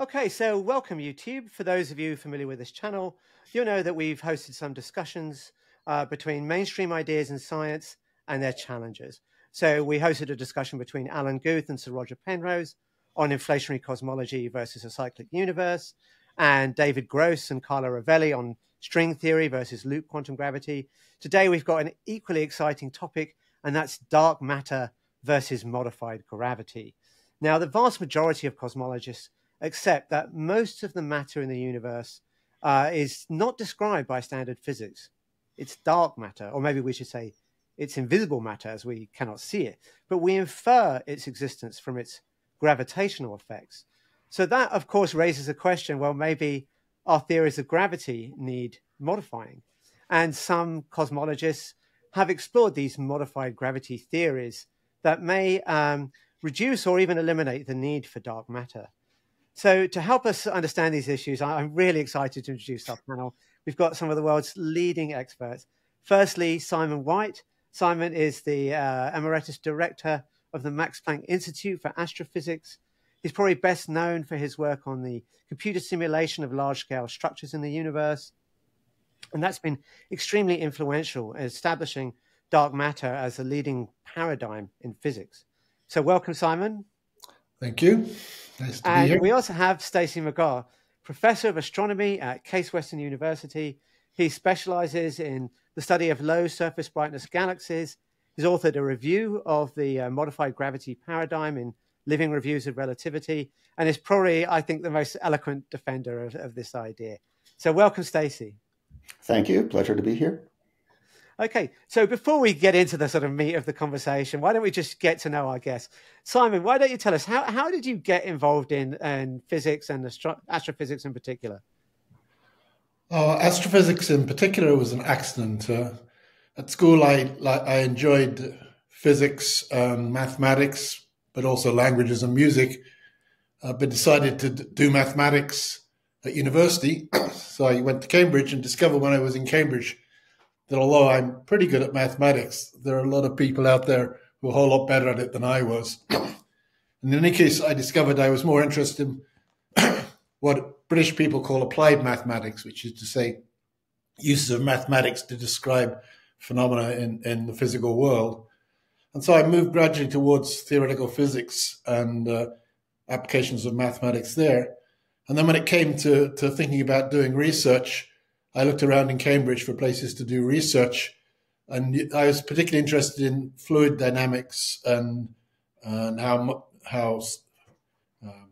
Okay, so welcome YouTube. For those of you familiar with this channel, you'll know that we've hosted some discussions uh, between mainstream ideas in science and their challenges. So we hosted a discussion between Alan Guth and Sir Roger Penrose on inflationary cosmology versus a cyclic universe, and David Gross and Carlo Rovelli on string theory versus loop quantum gravity. Today we've got an equally exciting topic, and that's dark matter versus modified gravity. Now, the vast majority of cosmologists accept that most of the matter in the universe uh, is not described by standard physics. It's dark matter, or maybe we should say it's invisible matter as we cannot see it, but we infer its existence from its gravitational effects. So that, of course, raises a question well, maybe our theories of gravity need modifying. And some cosmologists have explored these modified gravity theories that may um, reduce or even eliminate the need for dark matter. So, to help us understand these issues, I'm really excited to introduce our panel. We've got some of the world's leading experts. Firstly, Simon White. Simon is the uh, Emeritus Director of the Max Planck Institute for Astrophysics. He's probably best known for his work on the computer simulation of large scale structures in the universe. And that's been extremely influential in establishing dark matter as a leading paradigm in physics. So, welcome, Simon. Thank you. Nice to and be here. We also have Stacy McGaugh, Professor of Astronomy at Case Western University. He specializes in the study of low surface brightness galaxies. He's authored a review of the uh, modified gravity paradigm in Living Reviews of Relativity, and is probably, I think, the most eloquent defender of, of this idea. So, welcome, Stacy. Thank you. Pleasure to be here. Okay, so before we get into the sort of meat of the conversation, why don't we just get to know our guest, Simon, why don't you tell us how, how did you get involved in, in physics and astro- astrophysics in particular? Uh, astrophysics in particular was an accident. Uh, at school, I, I enjoyed physics, and mathematics, but also languages and music, uh, but decided to do mathematics at university. so I went to Cambridge and discovered when I was in Cambridge that although I'm pretty good at mathematics, there are a lot of people out there who are a whole lot better at it than I was. in any case, I discovered I was more interested in what British people call applied mathematics, which is to say, uses of mathematics to describe phenomena in, in the physical world. And so I moved gradually towards theoretical physics and uh, applications of mathematics there. And then when it came to, to thinking about doing research, I looked around in Cambridge for places to do research, and I was particularly interested in fluid dynamics and and how how um,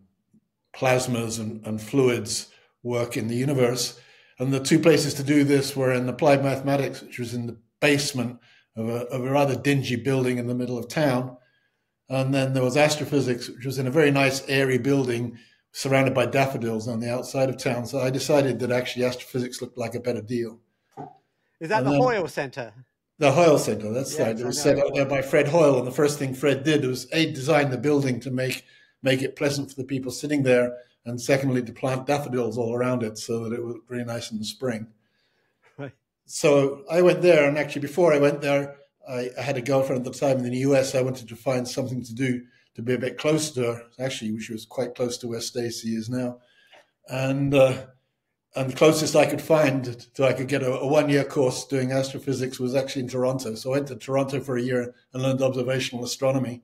plasmas and, and fluids work in the universe. And the two places to do this were in applied mathematics, which was in the basement of a, of a rather dingy building in the middle of town. And then there was astrophysics, which was in a very nice, airy building surrounded by daffodils on the outside of town. So I decided that actually astrophysics looked like a better deal. Is that and the then, Hoyle Center? The Hoyle Center, that's yes, right. It was set up there by Fred Hoyle, and the first thing Fred did was a design the building to make make it pleasant for the people sitting there, and secondly to plant daffodils all around it so that it was really nice in the spring. Right. So I went there, and actually before I went there, I, I had a girlfriend at the time in the U.S. I wanted to find something to do to be a bit close to her. Actually, she was quite close to where Stacy is now, and uh, and the closest I could find to I could get a, a one year course doing astrophysics was actually in Toronto. So I went to Toronto for a year and learned observational astronomy.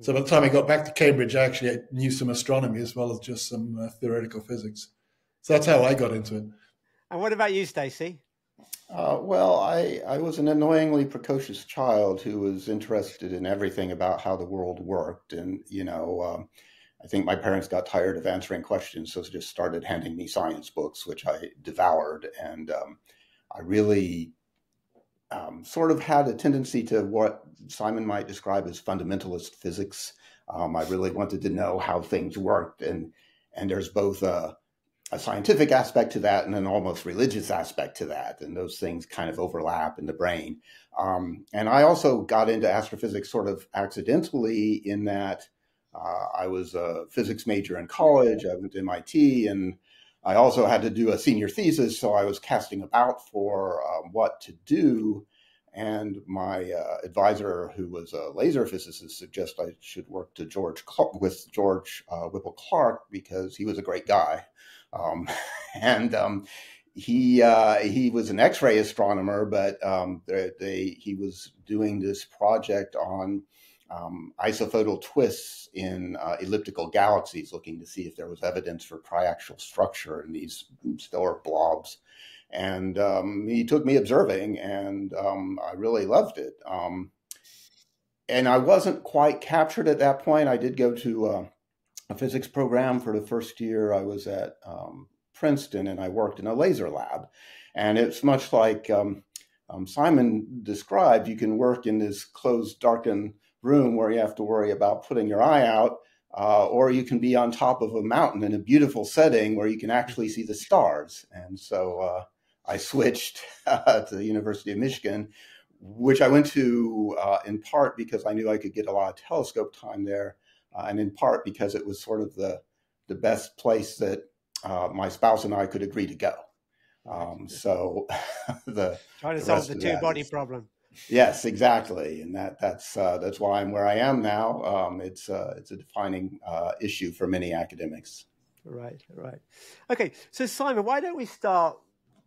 So by the time I got back to Cambridge, I actually knew some astronomy as well as just some uh, theoretical physics. So that's how I got into it. And what about you, Stacy? Uh, well, I, I was an annoyingly precocious child who was interested in everything about how the world worked. And, you know, um, I think my parents got tired of answering questions, so they just started handing me science books, which I devoured. And um, I really um, sort of had a tendency to what Simon might describe as fundamentalist physics. Um, I really wanted to know how things worked. And, and there's both a a scientific aspect to that and an almost religious aspect to that. And those things kind of overlap in the brain. Um, and I also got into astrophysics sort of accidentally in that uh, I was a physics major in college. I went to MIT and I also had to do a senior thesis. So I was casting about for um, what to do. And my uh, advisor, who was a laser physicist, suggested I should work to George with George uh, Whipple Clark because he was a great guy, um, and um, he uh, he was an X-ray astronomer, but um, they, he was doing this project on um, isophotal twists in uh, elliptical galaxies, looking to see if there was evidence for triaxial structure in these stellar blobs. And um, he took me observing, and um, I really loved it. And I wasn't quite captured at that point. I did go to uh, a physics program for the first year. I was at um, Princeton, and I worked in a laser lab. And it's much like um, Simon described. You can work in this closed, darkened room where you have to worry about putting your eye out, uh, or you can be on top of a mountain in a beautiful setting where you can actually see the stars. And so uh, I switched uh, to the University of Michigan, which I went to uh, in part because I knew I could get a lot of telescope time there, uh, and in part because it was sort of the the best place that uh, my spouse and I could agree to go. Um, so the trying to solve the two body is, problem. Yes, exactly, and that that's uh, that's why I'm where I am now. Um, it's uh, it's a defining uh, issue for many academics. Right, right. Okay, so Simon, why don't we start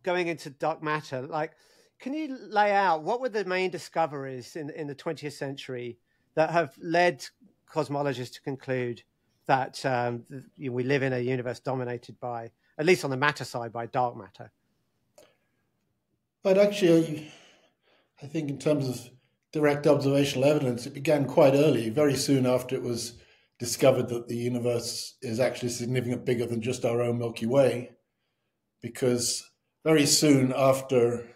going into dark matter? Like, can you lay out what were the main discoveries in in the 20th century that have led cosmologists to conclude that um, we live in a universe dominated by, at least on the matter side, by dark matter? But actually, I think in terms of direct observational evidence, it began quite early, very soon after it was discovered that the universe is actually significantly bigger than just our own Milky Way, because very soon after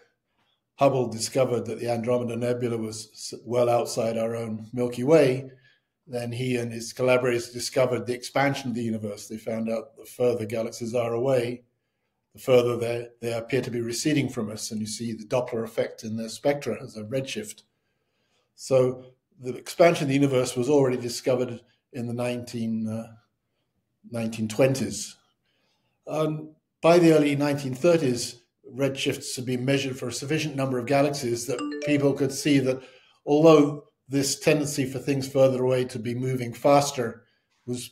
Hubble discovered that the Andromeda Nebula was well outside our own Milky Way, then he and his collaborators discovered the expansion of the universe. They found out the further galaxies are away, the further they, they appear to be receding from us, and you see the Doppler effect in their spectra as a redshift. So the expansion of the universe was already discovered in the 19, uh, 1920s. Um, by the early 1930s, redshifts had been measured for a sufficient number of galaxies that people could see that although this tendency for things further away to be moving faster was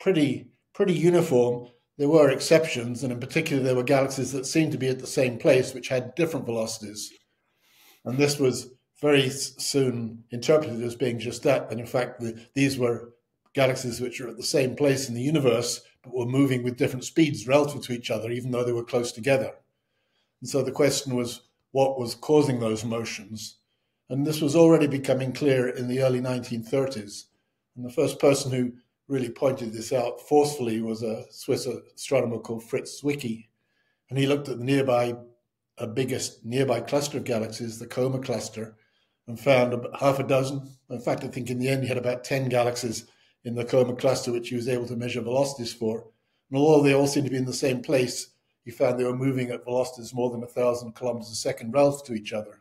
pretty pretty uniform, there were exceptions, and in particular, there were galaxies that seemed to be at the same place, which had different velocities. And this was very soon interpreted as being just that. And in fact, the, these were galaxies which were at the same place in the universe, but were moving with different speeds relative to each other, even though they were close together. And so the question was what was causing those motions? And this was already becoming clear in the early 1930s. And the first person who really pointed this out forcefully was a Swiss astronomer called Fritz Zwicky. And he looked at the nearby, a biggest nearby cluster of galaxies, the Coma cluster, and found half a dozen. In fact, I think in the end he had about 10 galaxies in the Coma cluster, which he was able to measure velocities for. And although they all seemed to be in the same place, he found they were moving at velocities more than a thousand kilometers a second relative to each other.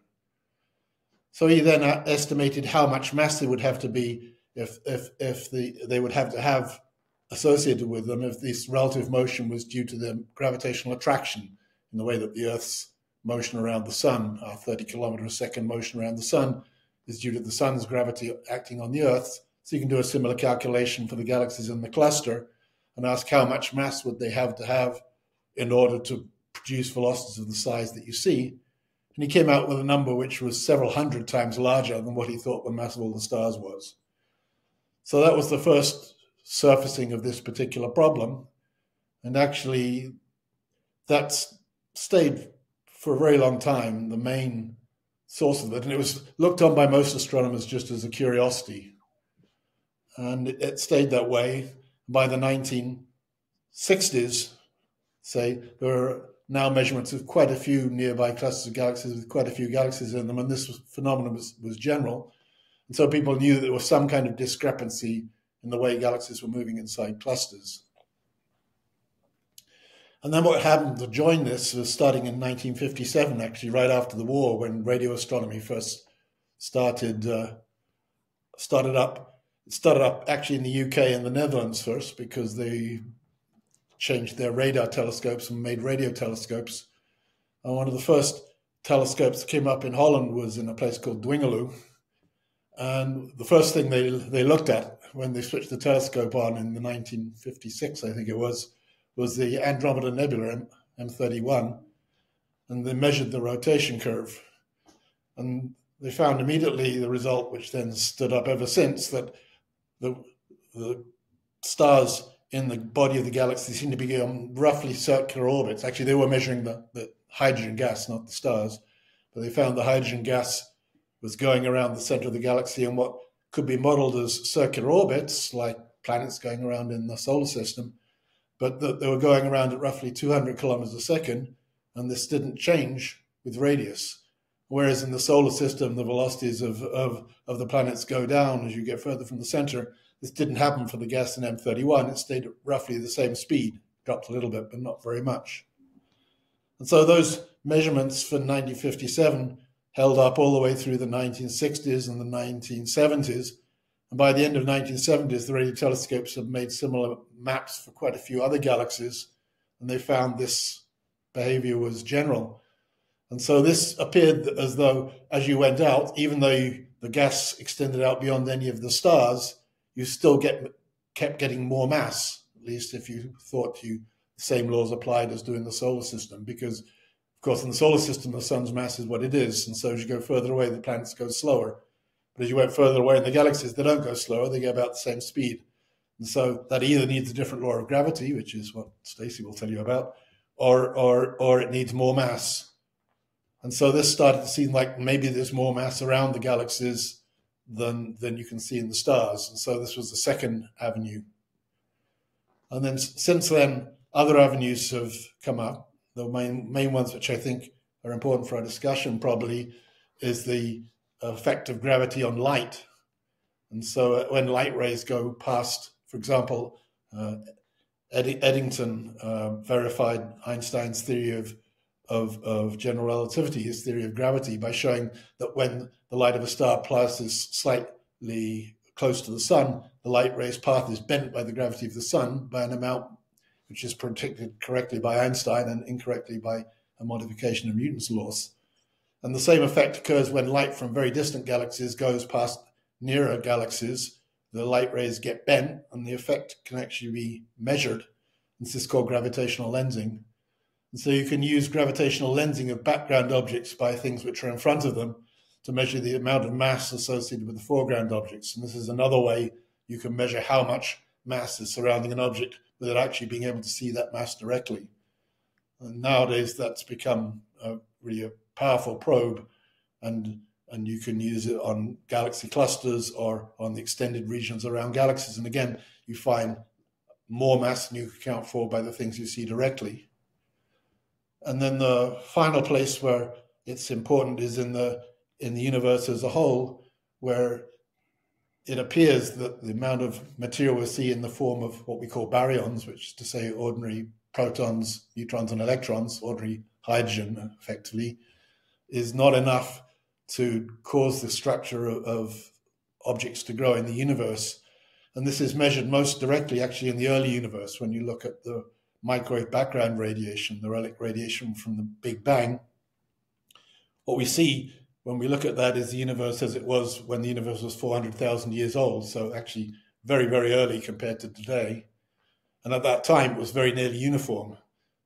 So he then uh, estimated how much mass they would have to be if if if the they would have to have associated with them if this relative motion was due to the gravitational attraction in the way that the Earth's motion around the sun, our 30 kilometer a second motion around the sun, is due to the sun's gravity acting on the Earth. So you can do a similar calculation for the galaxies in the cluster and ask how much mass would they have to have in order to produce velocities of the size that you see. And he came out with a number which was several hundred times larger than what he thought the mass of all the stars was. So that was the first surfacing of this particular problem. And actually, that stayed for a very long time the main source of it. And it was looked on by most astronomers just as a curiosity. And it, it stayed that way. By the 1960s, say, there were now measurements of quite a few nearby clusters of galaxies with quite a few galaxies in them. And this phenomenon was, was general. And so people knew that there was some kind of discrepancy in the way galaxies were moving inside clusters. And then what happened to join this was starting in 1957, actually, right after the war, when radio astronomy first started uh, started up. It started up actually in the UK and the Netherlands first because they changed their radar telescopes and made radio telescopes. And one of the first telescopes that came up in Holland was in a place called Dwingeloo. And the first thing they, they looked at when they switched the telescope on in the 1956, I think it was, was the Andromeda Nebula M, M31. And they measured the rotation curve. And they found immediately the result, which then stood up ever since, that the, the stars in the body of the galaxy seem to be on roughly circular orbits. Actually, they were measuring the, the hydrogen gas, not the stars, but they found the hydrogen gas was going around the center of the galaxy in what could be modeled as circular orbits, like planets going around in the solar system, but that they were going around at roughly 200 kilometers a second, and this didn't change with radius. Whereas in the solar system, the velocities of, of, of the planets go down as you get further from the center, this didn't happen for the gas in M31. It stayed at roughly the same speed, dropped a little bit, but not very much. And so those measurements for 1957 held up all the way through the 1960s and the 1970s. And by the end of the 1970s, the radio telescopes had made similar maps for quite a few other galaxies, and they found this behavior was general. And so this appeared as though, as you went out, even though you, the gas extended out beyond any of the stars, you still get kept getting more mass, at least if you thought you the same laws applied as do in the solar system, because of course in the solar system the sun's mass is what it is, and so as you go further away the planets go slower. But as you went further away in the galaxies, they don't go slower; they go about the same speed. And so that either needs a different law of gravity, which is what Stacy will tell you about, or or or it needs more mass. And so this started to seem like maybe there's more mass around the galaxies than than you can see in the stars. And so this was the second avenue. And then since then, other avenues have come up. The main main ones, which I think are important for our discussion, probably, is the effect of gravity on light. And so uh, when light rays go past, for example, uh, Eddington uh, verified Einstein's theory of of, of general relativity, his theory of gravity, by showing that when the light of a star passes slightly close to the sun, the light ray's path is bent by the gravity of the sun by an amount which is predicted correctly by Einstein and incorrectly by a modification of Newton's laws. And the same effect occurs when light from very distant galaxies goes past nearer galaxies. The light rays get bent, and the effect can actually be measured. This is called gravitational lensing. And so you can use gravitational lensing of background objects by things which are in front of them to measure the amount of mass associated with the foreground objects. And this is another way you can measure how much mass is surrounding an object without actually being able to see that mass directly. And nowadays, that's become a, really a powerful probe, and and you can use it on galaxy clusters or on the extended regions around galaxies. And again, you find more mass than you can account for by the things you see directly. And then the final place where it's important is in the in the universe as a whole, where it appears that the amount of material we see in the form of what we call baryons, which is to say ordinary protons, neutrons, and electrons, ordinary hydrogen, effectively, is not enough to cause the structure of, of objects to grow in the universe. And this is measured most directly, actually, in the early universe when you look at the microwave background radiation, the relic radiation from the Big Bang, what we see when we look at that is the universe as it was when the universe was 400,000 years old. So actually very, very early compared to today. And at that time, it was very nearly uniform.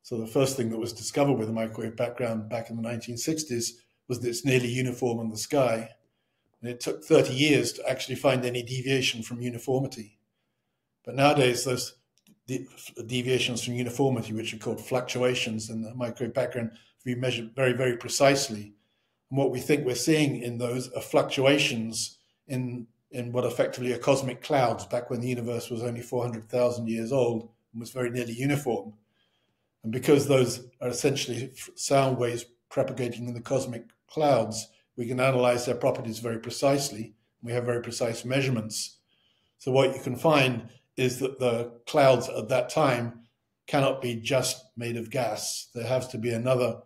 So the first thing that was discovered with the microwave background back in the 1960s was that it's nearly uniform in the sky. And it took 30 years to actually find any deviation from uniformity. But nowadays, those deviations from uniformity, which are called fluctuations in the microwave background, we measure very, very precisely. And what we think we're seeing in those are fluctuations in, in what effectively are cosmic clouds back when the universe was only 400,000 years old and was very nearly uniform. And because those are essentially sound waves propagating in the cosmic clouds, we can analyze their properties very precisely. We have very precise measurements. So what you can find is that the clouds at that time cannot be just made of gas. There has to be another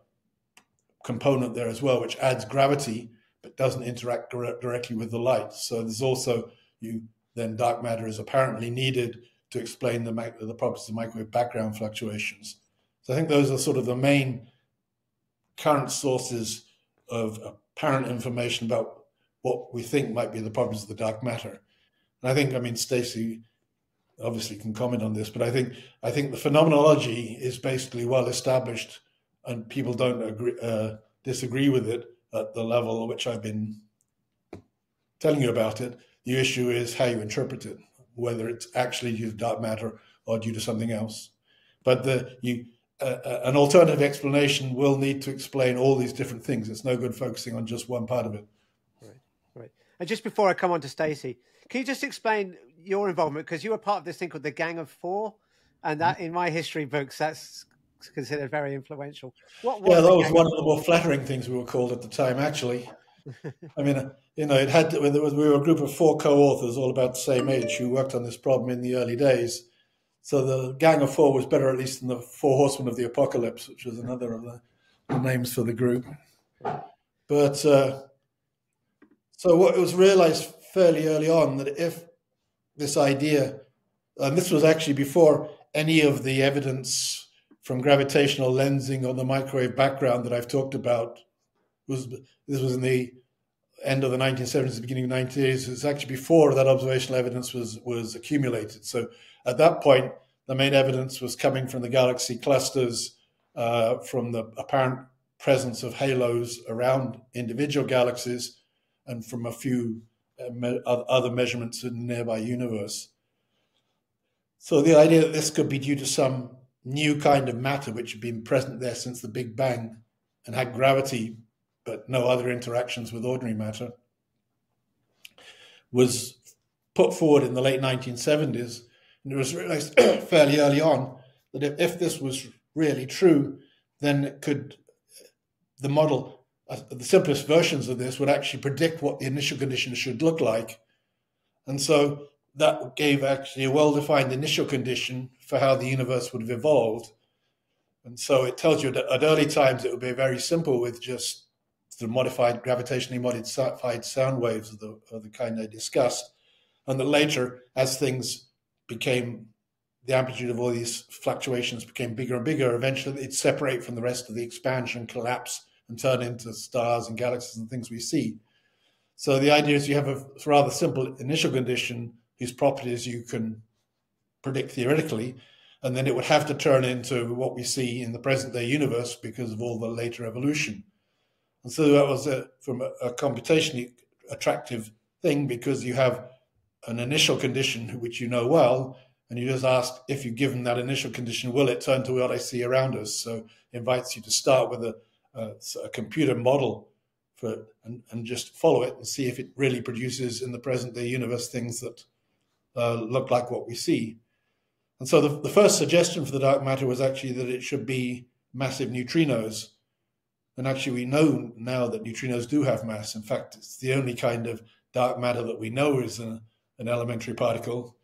component there as well, which adds gravity but doesn't interact directly with the light. So there's also you then dark matter is apparently needed to explain the the properties of microwave background fluctuations. So I think those are sort of the main current sources of apparent information about what we think might be the problems of the dark matter. And I think, I mean, Stacy obviously can comment on this, but I think I think the phenomenology is basically well established, and people don't agree, uh, disagree with it at the level at which I've been telling you about it. The issue is how you interpret it, whether it's actually due to dark matter or due to something else. But the you uh, an alternative explanation will need to explain all these different things. It's no good focusing on just one part of it. And just before I come on to Stacy, can you just explain your involvement because you were part of this thing called the Gang of Four, and that in my history books that's considered very influential. What yeah, that was one of the more flattering things we were called at the time. Actually, I mean, you know, it had to, we were a group of four co-authors, all about the same age, who worked on this problem in the early days so the Gang of Four was better, at least, than the Four Horsemen of the Apocalypse, which was another of the, the names for the group. But uh, so what it was realized fairly early on that if this idea, and this was actually before any of the evidence from gravitational lensing on the microwave background that I've talked about was this was in the end of the 1970s, beginning of the 1980s. It's actually before that observational evidence was was accumulated. So at that point, the main evidence was coming from the galaxy clusters, uh, from the apparent presence of halos around individual galaxies, and from a few uh, me- other measurements in the nearby universe. So the idea that this could be due to some new kind of matter which had been present there since the Big Bang and had gravity but no other interactions with ordinary matter was put forward in the late 1970s and it was realized fairly early on that if, if this was really true, then it could the model, the simplest versions of this would actually predict what the initial conditions should look like. And so that gave actually a well defined initial condition for how the universe would have evolved. And so it tells you that at early times it would be very simple with just the modified, gravitationally modified sound waves of the, of the kind I discussed. And that later, as things became the amplitude of all these fluctuations became bigger and bigger. Eventually, it'd separate from the rest of the expansion, collapse, and turn into stars and galaxies and things we see. So the idea is you have a rather simple initial condition whose properties you can predict theoretically, and then it would have to turn into what we see in the present day universe because of all the later evolution. And so that was a, from a, a computationally attractive thing because you have an initial condition which you know well, and you just ask if you're given that initial condition, will it turn to what I see around us? So it invites you to start with a, a, computer model for and, and, just follow it and see if it really produces in the present day universe things that uh, look like what we see. And so the, the first suggestion for the dark matter was actually that it should be massive neutrinos. And actually, we know now that neutrinos do have mass. In fact, it's the only kind of dark matter that we know is a, an elementary particle,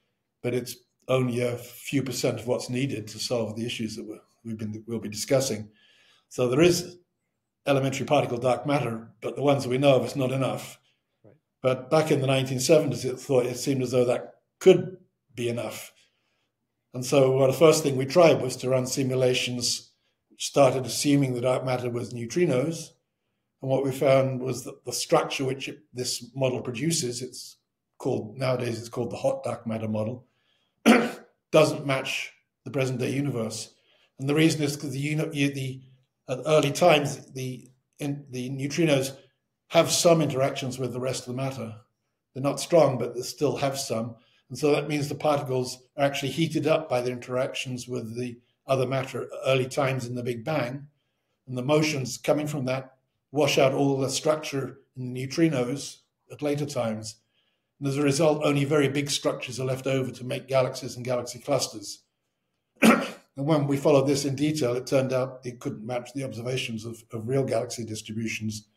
but it's only a few percent of what's needed to solve the issues that we've been we'll be discussing. So there is elementary particle dark matter, but the ones we know of is not enough. Right. But back in the 1970s, it thought it seemed as though that could be enough. And so well, the first thing we tried was to run simulations which started assuming the dark matter was neutrinos. And what we found was that the structure which it, this model produces, it's called nowadays it's called the hot dark matter model, doesn't match the present day universe. And the reason is because the, the at early times the in, the neutrinos have some interactions with the rest of the matter. They're not strong, but they still have some. And so that means the particles are actually heated up by their interactions with the other matter at early times in the Big Bang. And the motions coming from that wash out all the structure in the neutrinos at later times. And as a result, only very big structures are left over to make galaxies and galaxy clusters. and when we followed this in detail, it turned out it couldn't match the observations of, of real galaxy distributions.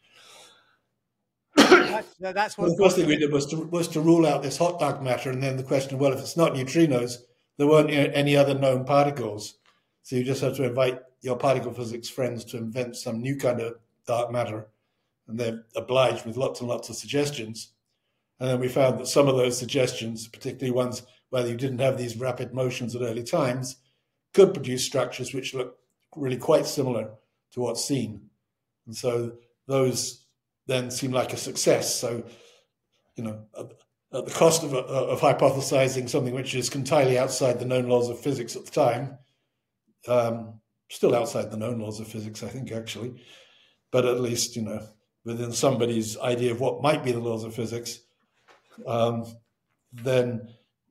that's, that's what well, the first thing we did was to, was to rule out this hot dark matter, and then the question, well, if it's not neutrinos, there weren't any other known particles. So you just have to invite your particle physics friends to invent some new kind of dark matter, and they're obliged with lots and lots of suggestions. And then we found that some of those suggestions, particularly ones where you didn't have these rapid motions at early times, could produce structures which look really quite similar to what's seen. And so those then seem like a success. So, you know, at the cost of, of hypothesizing something which is entirely outside the known laws of physics at the time, um, still outside the known laws of physics, I think, actually, but at least, you know, within somebody's idea of what might be the laws of physics, um, then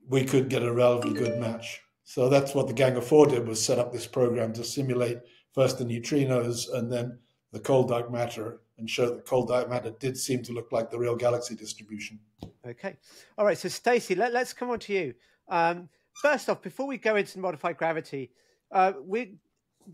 we could get a relatively good match. So that's what the Gang of Four did was set up this program to simulate first the neutrinos and then the cold dark matter and show that cold dark matter did seem to look like the real galaxy distribution. Okay. All right. So, Stacy, let, us come on to you. Um, first off, before we go into modified gravity, uh, we,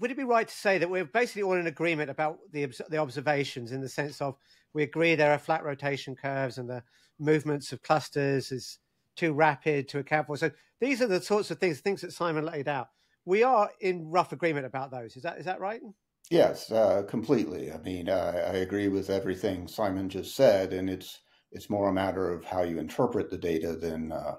would it be right to say that we're basically all in agreement about the, the observations in the sense of we agree there are flat rotation curves and the movements of clusters is too rapid to account for? So, these are the sorts of things, things that Simon laid out. We are in rough agreement about those. Is that is that right? Yes, uh, completely. I mean, uh, I agree with everything Simon just said, and it's it's more a matter of how you interpret the data than uh,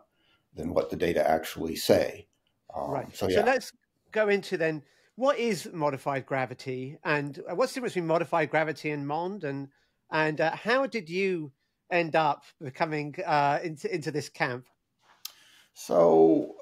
than what the data actually say. Um, right. So, yeah. so let's go into then what is modified gravity, and uh, what's the difference between modified gravity and MOND, and and uh, how did you end up becoming uh, into into this camp? So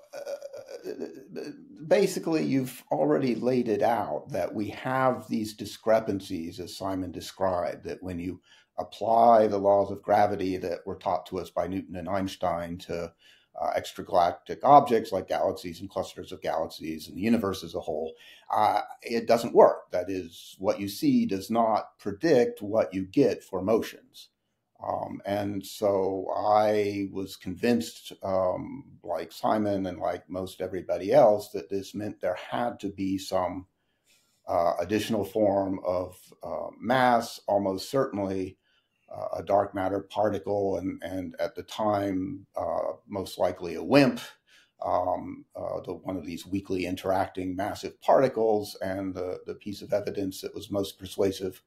basically, you've already laid it out that we have these discrepancies, as Simon described, that when you apply the laws of gravity that were taught to us by Newton and Einstein to uh, extragalactic objects like galaxies and clusters of galaxies and the universe as a whole, uh, it doesn't work. That is, what you see does not predict what you get for motions. Um, and so I was convinced, um, like Simon and like most everybody else, that this meant there had to be some uh, additional form of uh, mass, almost certainly uh, a dark matter particle, and, and at the time, uh, most likely a WIMP, um, uh, the, one of these weakly interacting massive particles. And the, the piece of evidence that was most persuasive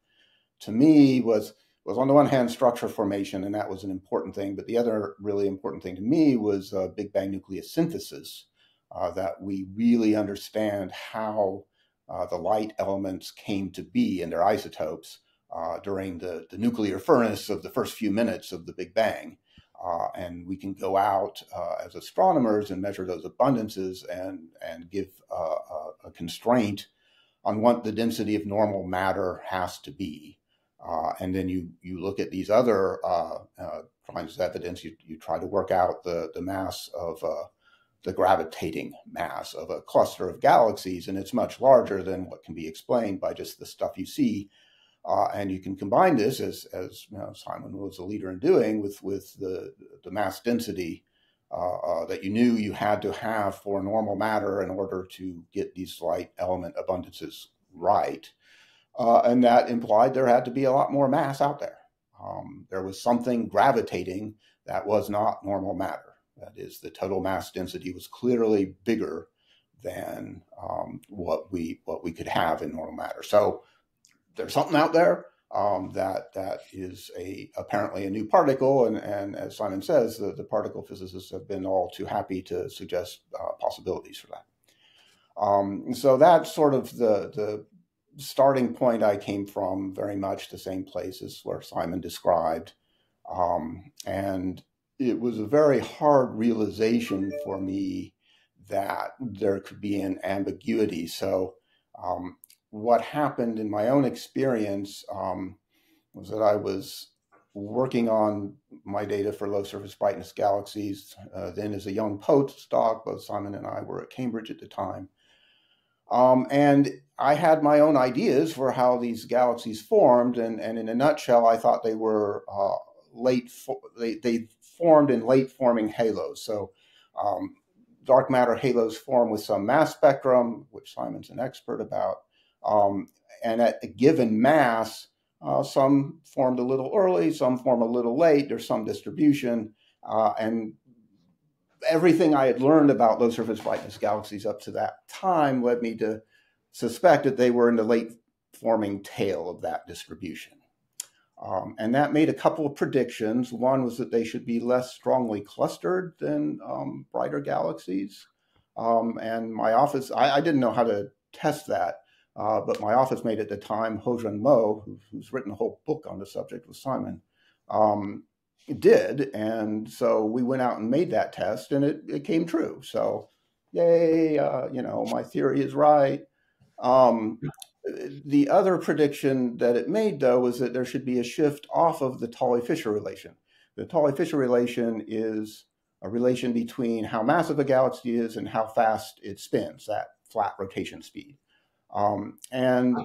to me was was on the one hand structure formation, and that was an important thing. But the other really important thing to me was uh, Big Bang nucleosynthesis, uh, that we really understand how uh, the light elements came to be and their isotopes uh, during the, the nuclear furnace of the first few minutes of the Big Bang. Uh, and we can go out uh, as astronomers and measure those abundances and, and give a constraint on what the density of normal matter has to be. Uh, and then you you look at these other uh, uh, kinds of evidence. You, you try to work out the the mass of uh, the gravitating mass of a cluster of galaxies, and it's much larger than what can be explained by just the stuff you see. Uh, and you can combine this, as as you know, Simon was a leader in doing, with with the the mass density uh, that you knew you had to have for normal matter in order to get these light element abundances right. Uh, and that implied there had to be a lot more mass out there. Um, there was something gravitating that was not normal matter. That is, the total mass density was clearly bigger than um, what we what we could have in normal matter. So there's something out there um, that that is a apparently a new particle, and, and as Simon says, the, the particle physicists have been all too happy to suggest uh, possibilities for that. Um, so that's sort of the the starting point I came from very much the same places where Simon described. Um, and it was a very hard realization for me that there could be an ambiguity. So, um, what happened in my own experience um, was that I was working on my data for low surface brightness galaxies. Uh, then, as a young postdoc, both Simon and I were at Cambridge at the time. Um, and I had my own ideas for how these galaxies formed, and, and in a nutshell, I thought they were uh, late. Fo- they, they formed in late forming halos. So, um, dark matter halos form with some mass spectrum, which Simon's an expert about. Um, and at a given mass, uh, some formed a little early, some form a little late. There's some distribution, uh, and everything I had learned about low surface brightness galaxies up to that time led me to suspect that they were in the late forming tail of that distribution. Um, and that made a couple of predictions. One was that they should be less strongly clustered than um, brighter galaxies. Um, and my office, I, I, didn't know how to test that. Uh, but my office mate at the time, Houjun Mo, who, who's written a whole book on the subject with Simon, um, did. And so we went out and made that test, and it, it came true. So, yay, uh, you know, my theory is right. Um, the other prediction that it made, though, was that there should be a shift off of the Tully-Fisher relation. The Tully-Fisher relation is a relation between how massive a galaxy is and how fast it spins, that flat rotation speed. Um, and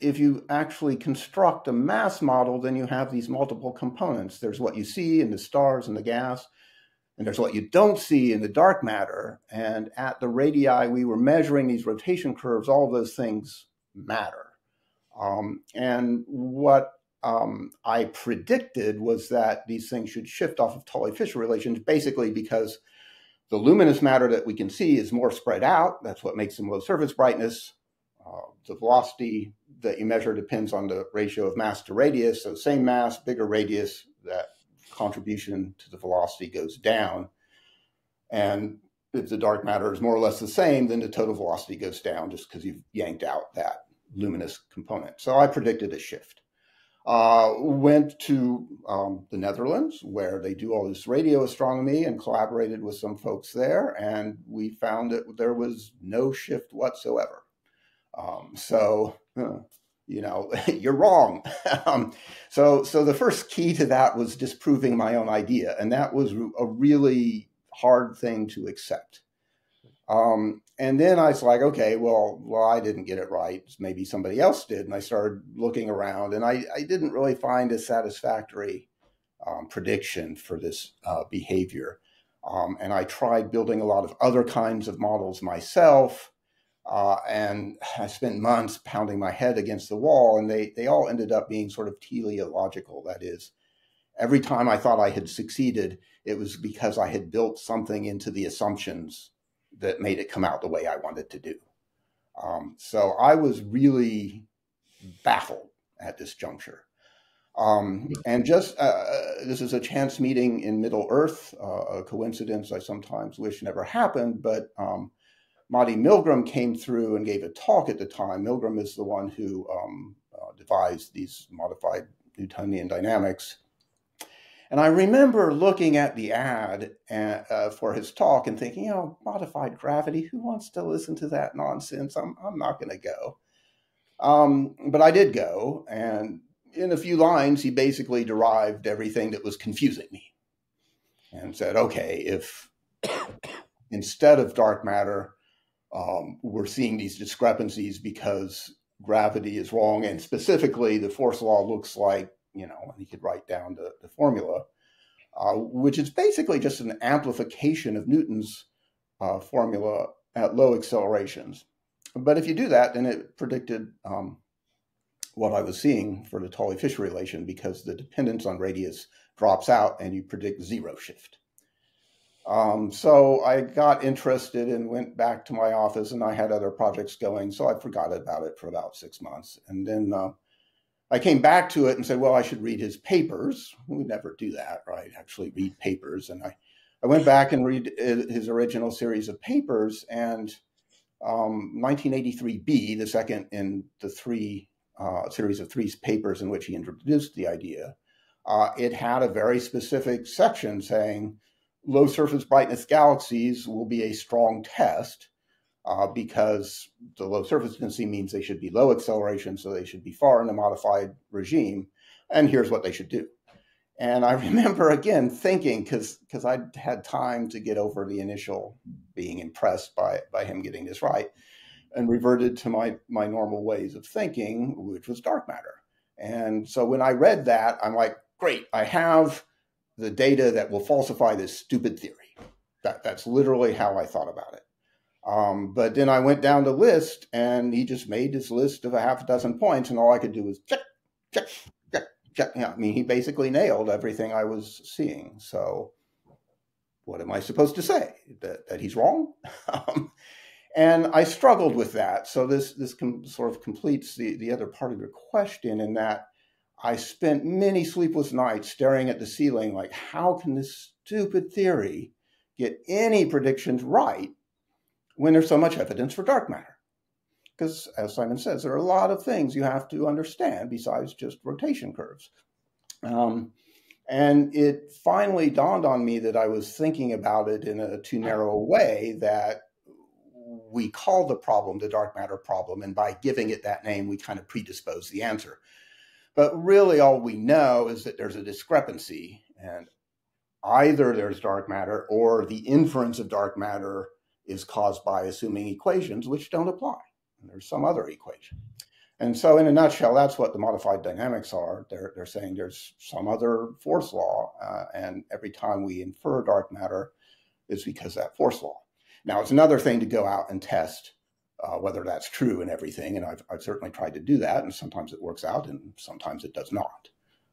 if you actually construct a mass model, then you have these multiple components. There's what you see in the stars and the gas, and there's what you don't see in the dark matter. And at the radii, we were measuring these rotation curves, all those things matter. Um, and what um, I predicted was that these things should shift off of Tully-Fisher relations, basically because the luminous matter that we can see is more spread out. That's what makes them low surface brightness. Uh, the velocity that you measure depends on the ratio of mass to radius. So, same mass, bigger radius, that contribution to the velocity goes down. And if the dark matter is more or less the same, then the total velocity goes down just because you've yanked out that luminous component. So, I predicted a shift. Uh, went to um, the Netherlands where they do all this radio astronomy and collaborated with some folks there, and we found that there was no shift whatsoever. Um, so, uh, you know, you're wrong. um, so, so the first key to that was disproving my own idea, and that was a really hard thing to accept. Um, and then I was like, okay, well, well, I didn't get it right. Maybe somebody else did. And I started looking around, and I, I didn't really find a satisfactory um, prediction for this uh, behavior. Um, and I tried building a lot of other kinds of models myself. Uh, and I spent months pounding my head against the wall, and they, they all ended up being sort of teleological. That is, every time I thought I had succeeded, it was because I had built something into the assumptions that made it come out the way I wanted to do. Um, so I was really baffled at this juncture. Um, and just uh, uh, this is a chance meeting in Middle Earth, uh, a coincidence I sometimes wish never happened. But um, Moti Milgrom came through and gave a talk at the time. Milgrom is the one who um, uh, devised these modified Newtonian dynamics. And I remember looking at the ad uh, uh, for his talk and thinking, you know, modified gravity, who wants to listen to that nonsense? I'm, I'm not going to go. Um, but I did go. And in a few lines, he basically derived everything that was confusing me and said, okay, if instead of dark matter, um, we're seeing these discrepancies because gravity is wrong. And specifically, the force law looks like you know, and he could write down the, the formula, uh, which is basically just an amplification of Newton's uh, formula at low accelerations. But if you do that, then it predicted um, what I was seeing for the Tully-Fisher relation because the dependence on radius drops out and you predict zero shift. Um, so I got interested and went back to my office, and I had other projects going, so I forgot about it for about six months. And then uh, I came back to it and said, well, I should read his papers. We never do that, right? Actually, read papers. And I, I went back and read his original series of papers. And um, 1983b, the second in the three uh, series of three papers in which he introduced the idea, uh, it had a very specific section saying low surface brightness galaxies will be a strong test uh, because the low surface density means they should be low acceleration, so they should be far in the modified regime. And here's what they should do. And I remember again thinking, because because I had time to get over the initial being impressed by by him getting this right, and reverted to my my normal ways of thinking, which was dark matter. And so when I read that, I'm like, great, I have the data that will falsify this stupid theory. That that's literally how I thought about it. Um, but then I went down the list and he just made this list of a half a dozen points, and all I could do was check, check, check, check. Yeah, I mean, he basically nailed everything I was seeing. So, what am I supposed to say? That, that he's wrong? and I struggled with that. So, this, this com- sort of completes the, the other part of your question in that I spent many sleepless nights staring at the ceiling, like, how can this stupid theory get any predictions right? when there's so much evidence for dark matter. because as Simon says, there are a lot of things you have to understand besides just rotation curves. Um, and it finally dawned on me that I was thinking about it in a too narrow way that we call the problem the dark matter problem. And by giving it that name, we kind of predispose the answer. But really, all we know is that there's a discrepancy. And either there's dark matter or the inference of dark matter is caused by assuming equations which don't apply. And there's some other equation. And so, in a nutshell, that's what the modified dynamics are. They're, they're saying there's some other force law, uh, and every time we infer dark matter, it's because that force law. Now, it's another thing to go out and test uh, whether that's true and everything, and I've, I've, certainly tried to do that, and sometimes it works out, and sometimes it does not.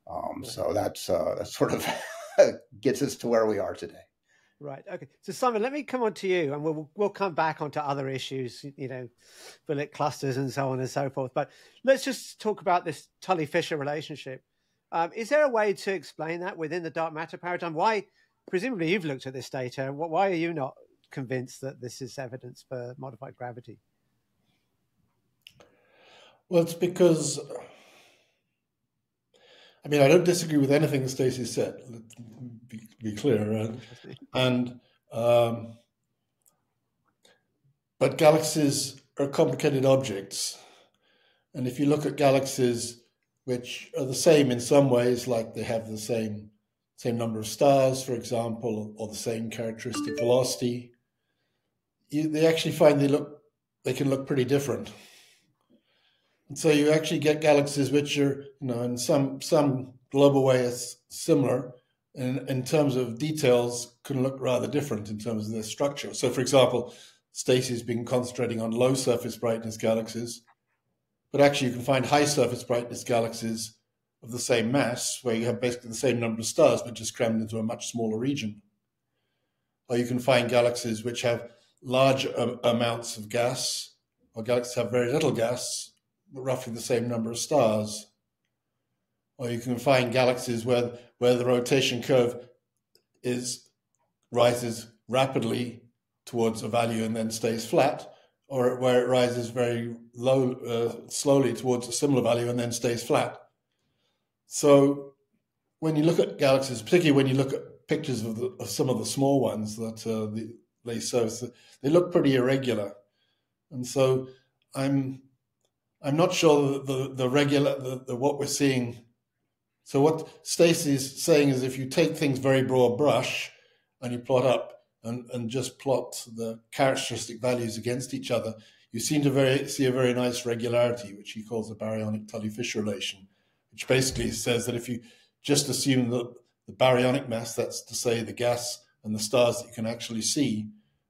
Um, so that's uh, that's sort of gets us to where we are today. Right. Okay. So Simon, let me come on to you, and we'll we'll come back onto other issues, you know, bullet clusters and so on and so forth. But let's just talk about this Tully Fisher relationship. Um, is there a way to explain that within the dark matter paradigm? Why, presumably, you've looked at this data. Why are you not convinced that this is evidence for modified gravity? Well, it's because I mean, I don't disagree with anything Stacy said. Be, be clear, and, and um, but galaxies are complicated objects, and if you look at galaxies which are the same in some ways, like they have the same same number of stars, for example, or the same characteristic velocity, you, they actually find they look they can look pretty different. So you actually get galaxies which are, you know, in some some global way is similar, and in terms of details, can look rather different in terms of their structure. So, for example, Stacy's been concentrating on low surface brightness galaxies, but actually you can find high surface brightness galaxies of the same mass, where you have basically the same number of stars, but just crammed into a much smaller region. Or you can find galaxies which have large um, amounts of gas, or galaxies have very little gas, roughly the same number of stars. Or you can find galaxies where, where the rotation curve is rises rapidly towards a value and then stays flat, or where it rises very low, uh, slowly towards a similar value and then stays flat. So when you look at galaxies, particularly when you look at pictures of, the, of some of the small ones that uh, the, they show, they look pretty irregular. And so I'm I'm not sure the the, the regular the, the, what we're seeing. So what Stacy's is saying is, if you take things very broad brush and you plot up and, and just plot the characteristic values against each other, you seem to very see a very nice regularity, which he calls the baryonic Tully-Fisher relation, which basically says that if you just assume that the baryonic mass, that's to say the gas and the stars that you can actually see,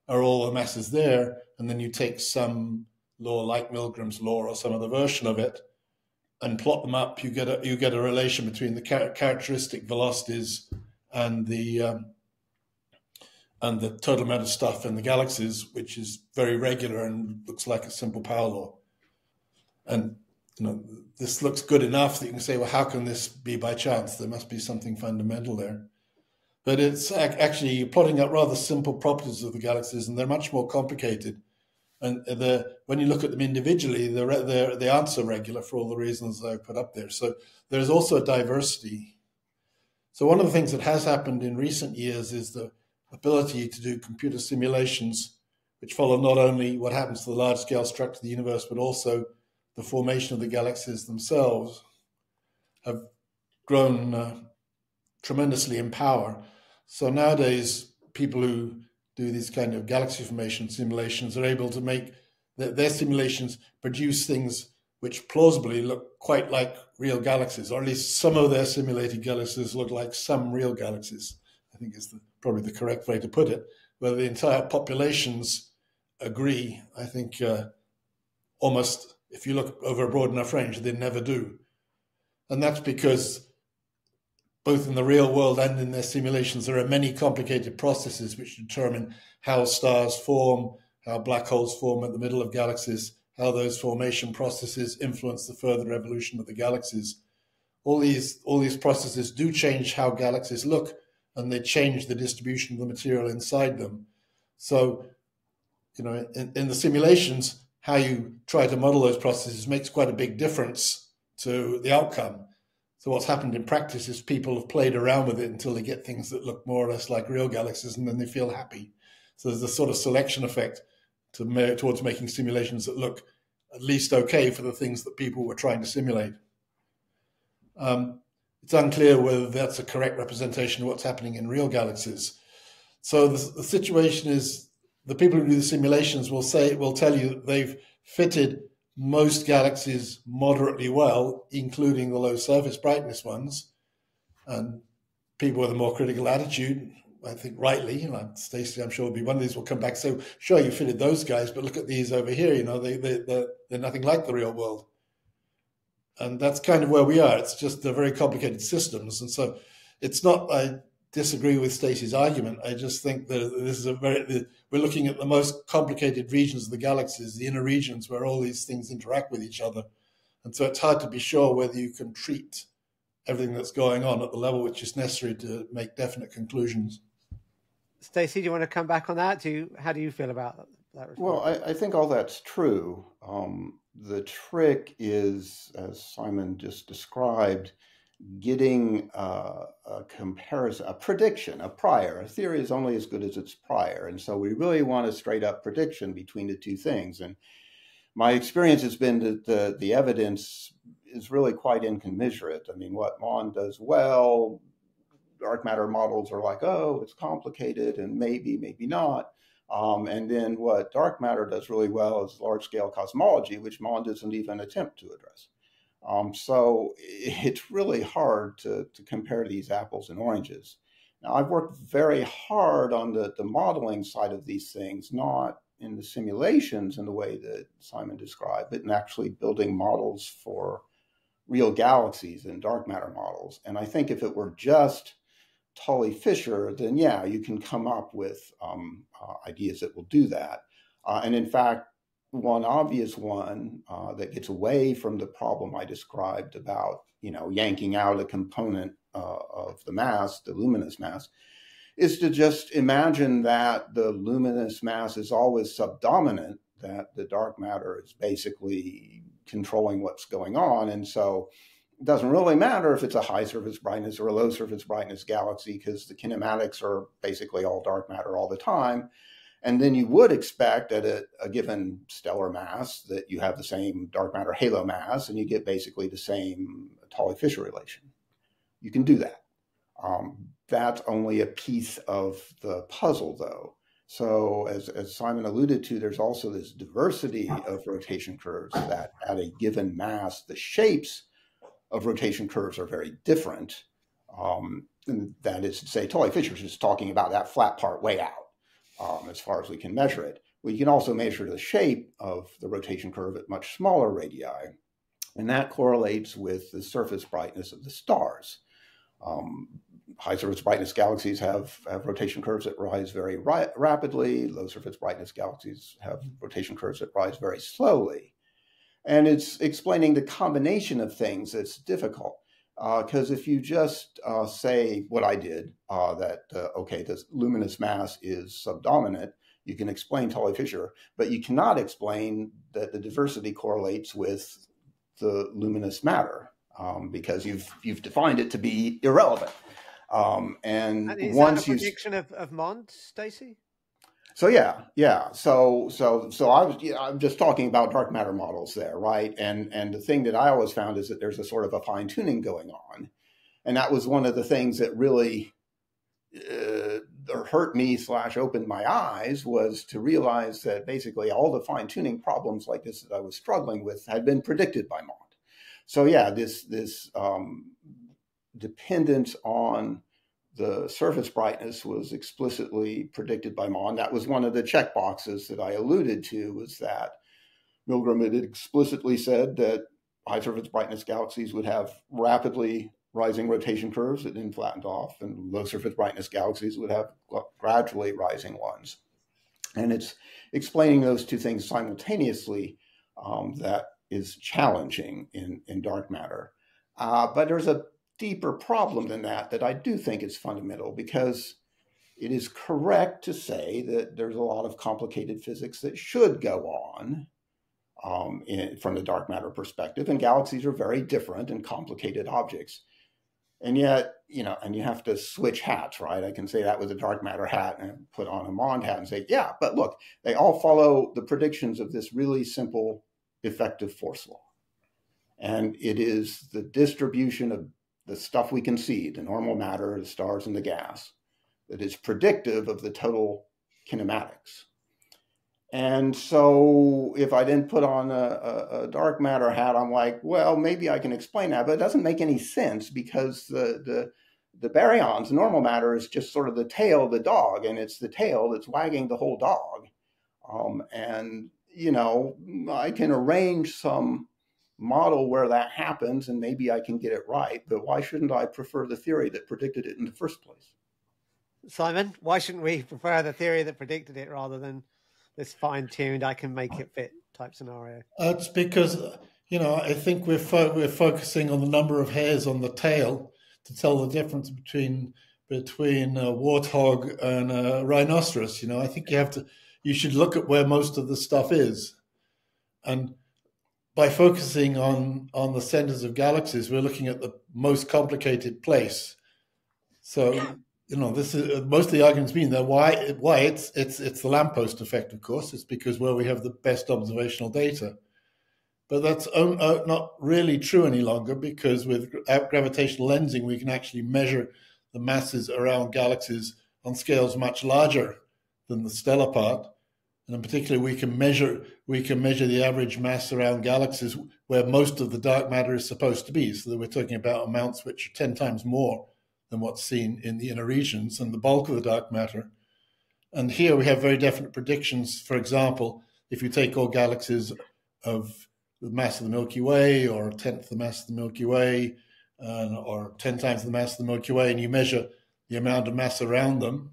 are all the masses there, and then you take some law like Milgrom's law or some other version of it, and plot them up, you get a you get a relation between the char- characteristic velocities and the um, and the total amount of stuff in the galaxies, which is very regular and looks like a simple power law. And you know, this looks good enough that you can say, well, how can this be by chance? There must be something fundamental there. But it's actually plotting out rather simple properties of the galaxies, and they're much more complicated and the when you look at them individually, they're, they're, they aren't so regular for all the reasons I put up there. So there's also a diversity. So one of the things that has happened in recent years is the ability to do computer simulations, which follow not only what happens to the large scale structure of the universe, but also the formation of the galaxies themselves, have grown uh, tremendously in power. So nowadays, people who do these kind of galaxy formation simulations are able to make their, their simulations produce things which plausibly look quite like real galaxies, or at least some of their simulated galaxies look like some real galaxies. I think is the, probably the correct way to put it. Whether the entire populations agree, I think uh, almost if you look over a broad enough range, they never do. And that's because both in the real world and in their simulations, there are many complicated processes which determine how stars form, how black holes form at the middle of galaxies, how those formation processes influence the further evolution of the galaxies. All these, all these processes do change how galaxies look, and they change the distribution of the material inside them. So, you know, in, in the simulations, how you try to model those processes makes quite a big difference to the outcome. So what's happened in practice is people have played around with it until they get things that look more or less like real galaxies, and then they feel happy. So there's a sort of selection effect to, towards making simulations that look at least okay for the things that people were trying to simulate. Um, it's unclear whether that's a correct representation of what's happening in real galaxies. So the, the situation is the people who do the simulations will say will tell you that they've fitted most galaxies moderately well, including the low surface brightness ones. And people with a more critical attitude, I think rightly, you know, Stacy, I'm sure will be one of these will come back. So sure, you fitted those guys, but look at these over here. You know, they they they're, they're nothing like the real world. And that's kind of where we are. It's just they're very complicated systems, and so it's not. I disagree with Stacy's argument. I just think that this is a very we're looking at the most complicated regions of the galaxies, the inner regions where all these things interact with each other, and so it's hard to be sure whether you can treat everything that's going on at the level which is necessary to make definite conclusions. Stacy, do you want to come back on that? Do you, how do you feel about that? Response? Well, I, I, think all that's true. Um, the trick is, as Simon just described, getting uh, a comparison, a prediction, a prior. A theory is only as good as its prior. And so we really want a straight up prediction between the two things. And my experience has been that the, the evidence is really quite incommensurate. I mean, what MOND does well, dark matter models are like, oh, it's complicated and maybe, maybe not. Um, and then what dark matter does really well is large scale cosmology, which MOND doesn't even attempt to address. Um, so it's really hard to, to compare these apples and oranges. Now, I've worked very hard on the, the modeling side of these things, not in the simulations in the way that Simon described, but in actually building models for real galaxies and dark matter models. And I think if it were just Tully Fisher, then yeah, you can come up with um, uh, ideas that will do that. Uh, and in fact, one obvious one uh, that gets away from the problem I described about you know yanking out a component uh, of the mass, the luminous mass, is to just imagine that the luminous mass is always subdominant, that the dark matter is basically controlling what's going on, and so it doesn't really matter if it's a high surface brightness or a low surface brightness galaxy because the kinematics are basically all dark matter all the time. And then you would expect at a, a, given stellar mass that you have the same dark matter halo mass and you get basically the same Tully Fisher relation. You can do that. Um, that's only a piece of the puzzle, though. So, as, as Simon alluded to, there's also this diversity of rotation curves that at a given mass, the shapes of rotation curves are very different. Um, and that is to say, Tully Fisher's just talking about that flat part way out um, as far as we can measure it. We can also measure the shape of the rotation curve at much smaller radii, and that correlates with the surface brightness of the stars. Um, high surface brightness galaxies have, have rotation curves that rise very ri- rapidly. Low surface brightness galaxies have rotation curves that rise very slowly. And it's explaining the combination of things that's difficult. Because uh, if you just uh, say what I did, uh, that, uh, okay, the luminous mass is subdominant, you can explain Tully Fisher, but you cannot explain that the diversity correlates with the luminous matter um, because you've, you've defined it to be irrelevant. Um, and, and is once that a prediction of, of MOND, Stacy? So yeah, yeah. So so so I was yeah, I'm just talking about dark matter models there, right? And and the thing that I always found is that there's a sort of a fine tuning going on, and that was one of the things that really uh, hurt me slash opened my eyes was to realize that basically all the fine tuning problems like this that I was struggling with had been predicted by MOND. So yeah, this this um, dependence on the surface brightness was explicitly predicted by Mond. That was one of the check boxes that I alluded to was that Milgrom had explicitly said that high surface brightness galaxies would have rapidly rising rotation curves that then flattened off, and low surface brightness galaxies would have gradually rising ones. And it's explaining those two things simultaneously um, that is challenging in, in dark matter. Uh, but there's a deeper problem than that that I do think is fundamental because it is correct to say that there's a lot of complicated physics that should go on um, in, from the dark matter perspective. And galaxies are very different and complicated objects. And yet, you know, and you have to switch hats, right? I can say that with a dark matter hat and put on a Mond hat and say, yeah, but look, they all follow the predictions of this really simple effective force law. And it is the distribution of the stuff we can see, the normal matter, the stars and the gas, that is predictive of the total kinematics. And so if I then put on a, a, a, dark matter hat, I'm like, well, maybe I can explain that, but it doesn't make any sense because the, the, the baryons, normal matter is just sort of the tail of the dog, and it's the tail that's wagging the whole dog. Um, and, you know, I can arrange some model where that happens and maybe I can get it right, but why shouldn't I prefer the theory that predicted it in the first place? Simon, why shouldn't we prefer the theory that predicted it rather than this fine tuned, I can make it fit type scenario? It's because, you know, I think we're, fo- we're focusing on the number of hairs on the tail to tell the difference between between a warthog and a rhinoceros. You know, I think you have to, you should look at where most of the stuff is. And by focusing on, on the centers of galaxies, we're looking at the most complicated place. So, you know, this is most of the arguments being that why why it's it's it's the lamppost effect, of course. It's because where we have the best observational data, but that's uh, not really true any longer because with gravitational lensing we can actually measure the masses around galaxies on scales much larger than the stellar part, and in particular we can measure we can measure the average mass around galaxies where most of the dark matter is supposed to be. So that we're talking about amounts which are ten times more than what's seen in the inner regions and the bulk of the dark matter. And here we have very definite predictions. For example, if you take all galaxies of the mass of the Milky Way or a tenth the mass of the Milky Way uh, or 10 times the mass of the Milky Way and you measure the amount of mass around them,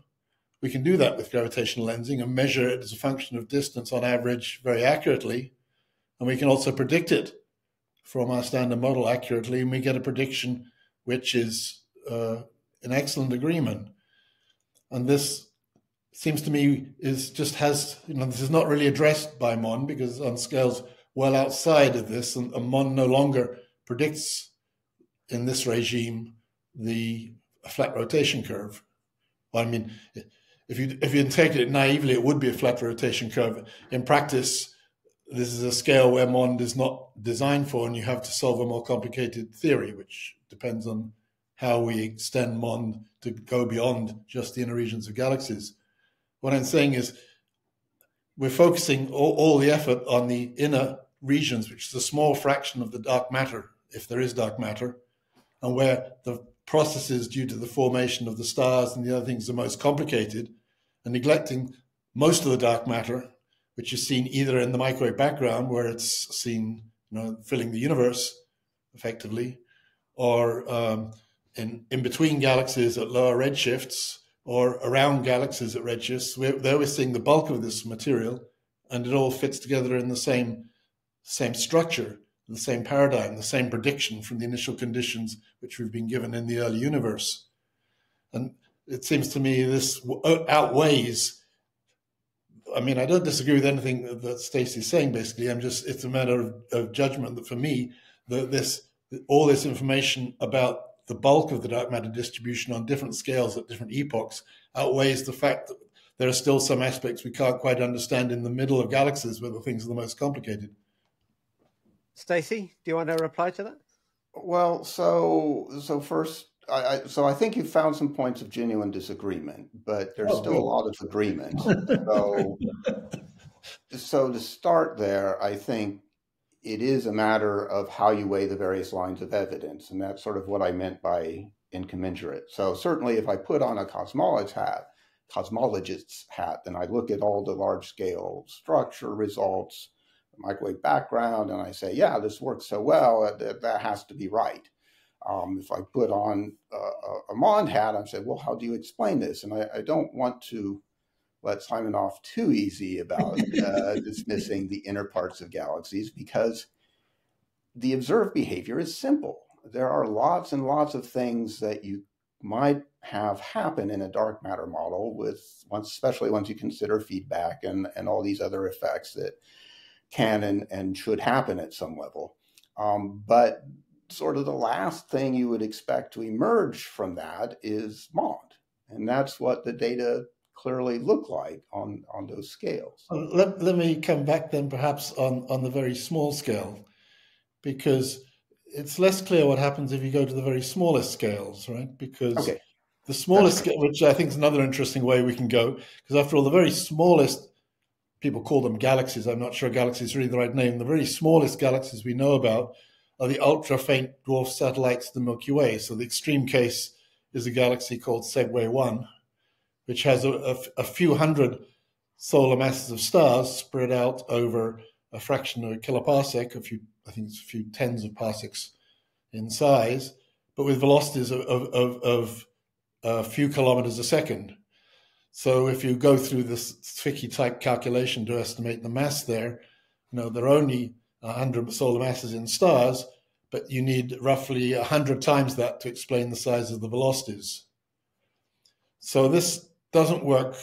we can do that with gravitational lensing and measure it as a function of distance on average very accurately. And we can also predict it from our standard model accurately. And we get a prediction which is uh, an excellent agreement. And this seems to me is just has you know this is not really addressed by Mond because on scales well outside of this, and, and Mond no longer predicts in this regime the flat rotation curve. Well, I mean, if you if you take it naively, it would be a flat rotation curve. In practice, this is a scale where Mond is not designed for, and you have to solve a more complicated theory, which depends on how we extend MOND to go beyond just the inner regions of galaxies. What I'm saying is we're focusing all, all, the effort on the inner regions, which is a small fraction of the dark matter, if there is dark matter, and where the processes due to the formation of the stars and the other things are most complicated, and neglecting most of the dark matter, which is seen either in the microwave background, where it's seen you know, filling the universe effectively, or um, in, in between galaxies at lower redshifts or around galaxies at redshifts. We're, there we're seeing the bulk of this material, and it all fits together in the same same structure, the same paradigm, the same prediction from the initial conditions which we've been given in the early universe. And it seems to me this outweighs. I mean, I don't disagree with anything that Stacy's saying. Basically, I'm just it's a matter of, of judgment that for me, that this all this information about the bulk of the dark matter distribution on different scales at different epochs outweighs the fact that there are still some aspects we can't quite understand in the middle of galaxies where the things are the most complicated. Stacy, do you want to reply to that? Well, so so first, I, I, so I think you found some points of genuine disagreement, but there's oh, still good. a lot of agreement. so, so to start there, I think it is a matter of how you weigh the various lines of evidence. And that's sort of what I meant by incommensurate. So certainly if I put on a cosmologist hat, cosmologist's hat, then I look at all the large scale structure results, microwave background, and I say, yeah, this works so well uh, that that has to be right. Um, if I put on a, a Mond hat, I say, well, how do you explain this? And I, I don't want to let Simon off too easy about uh, dismissing the inner parts of galaxies because the observed behavior is simple. There are lots and lots of things that you might have happen in a dark matter model with once especially once you consider feedback and, and all these other effects that can and, and should happen at some level. Um, but sort of the last thing you would expect to emerge from that is MOND. And that's what the data clearly look like on, on those scales. Let, let me come back then perhaps on, on the very small scale, because it's less clear what happens if you go to the very smallest scales, right? Because okay. the smallest scale, which I think is another interesting way we can go, because after all, the very smallest, people call them galaxies. I'm not sure galaxy is really the right name. The very smallest galaxies we know about are the ultra faint dwarf satellites of the Milky Way. So the extreme case is a galaxy called Segue 1, which has a, a, a few hundred solar masses of stars spread out over a fraction of a kiloparsec, a few, I think it's a few tens of parsecs in size, but with velocities of, of, of, of a few kilometers a second. So if you go through this Zwicky type calculation to estimate the mass there, you know, there are only 100 solar masses in stars, but you need roughly 100 times that to explain the size of the velocities. So this doesn't work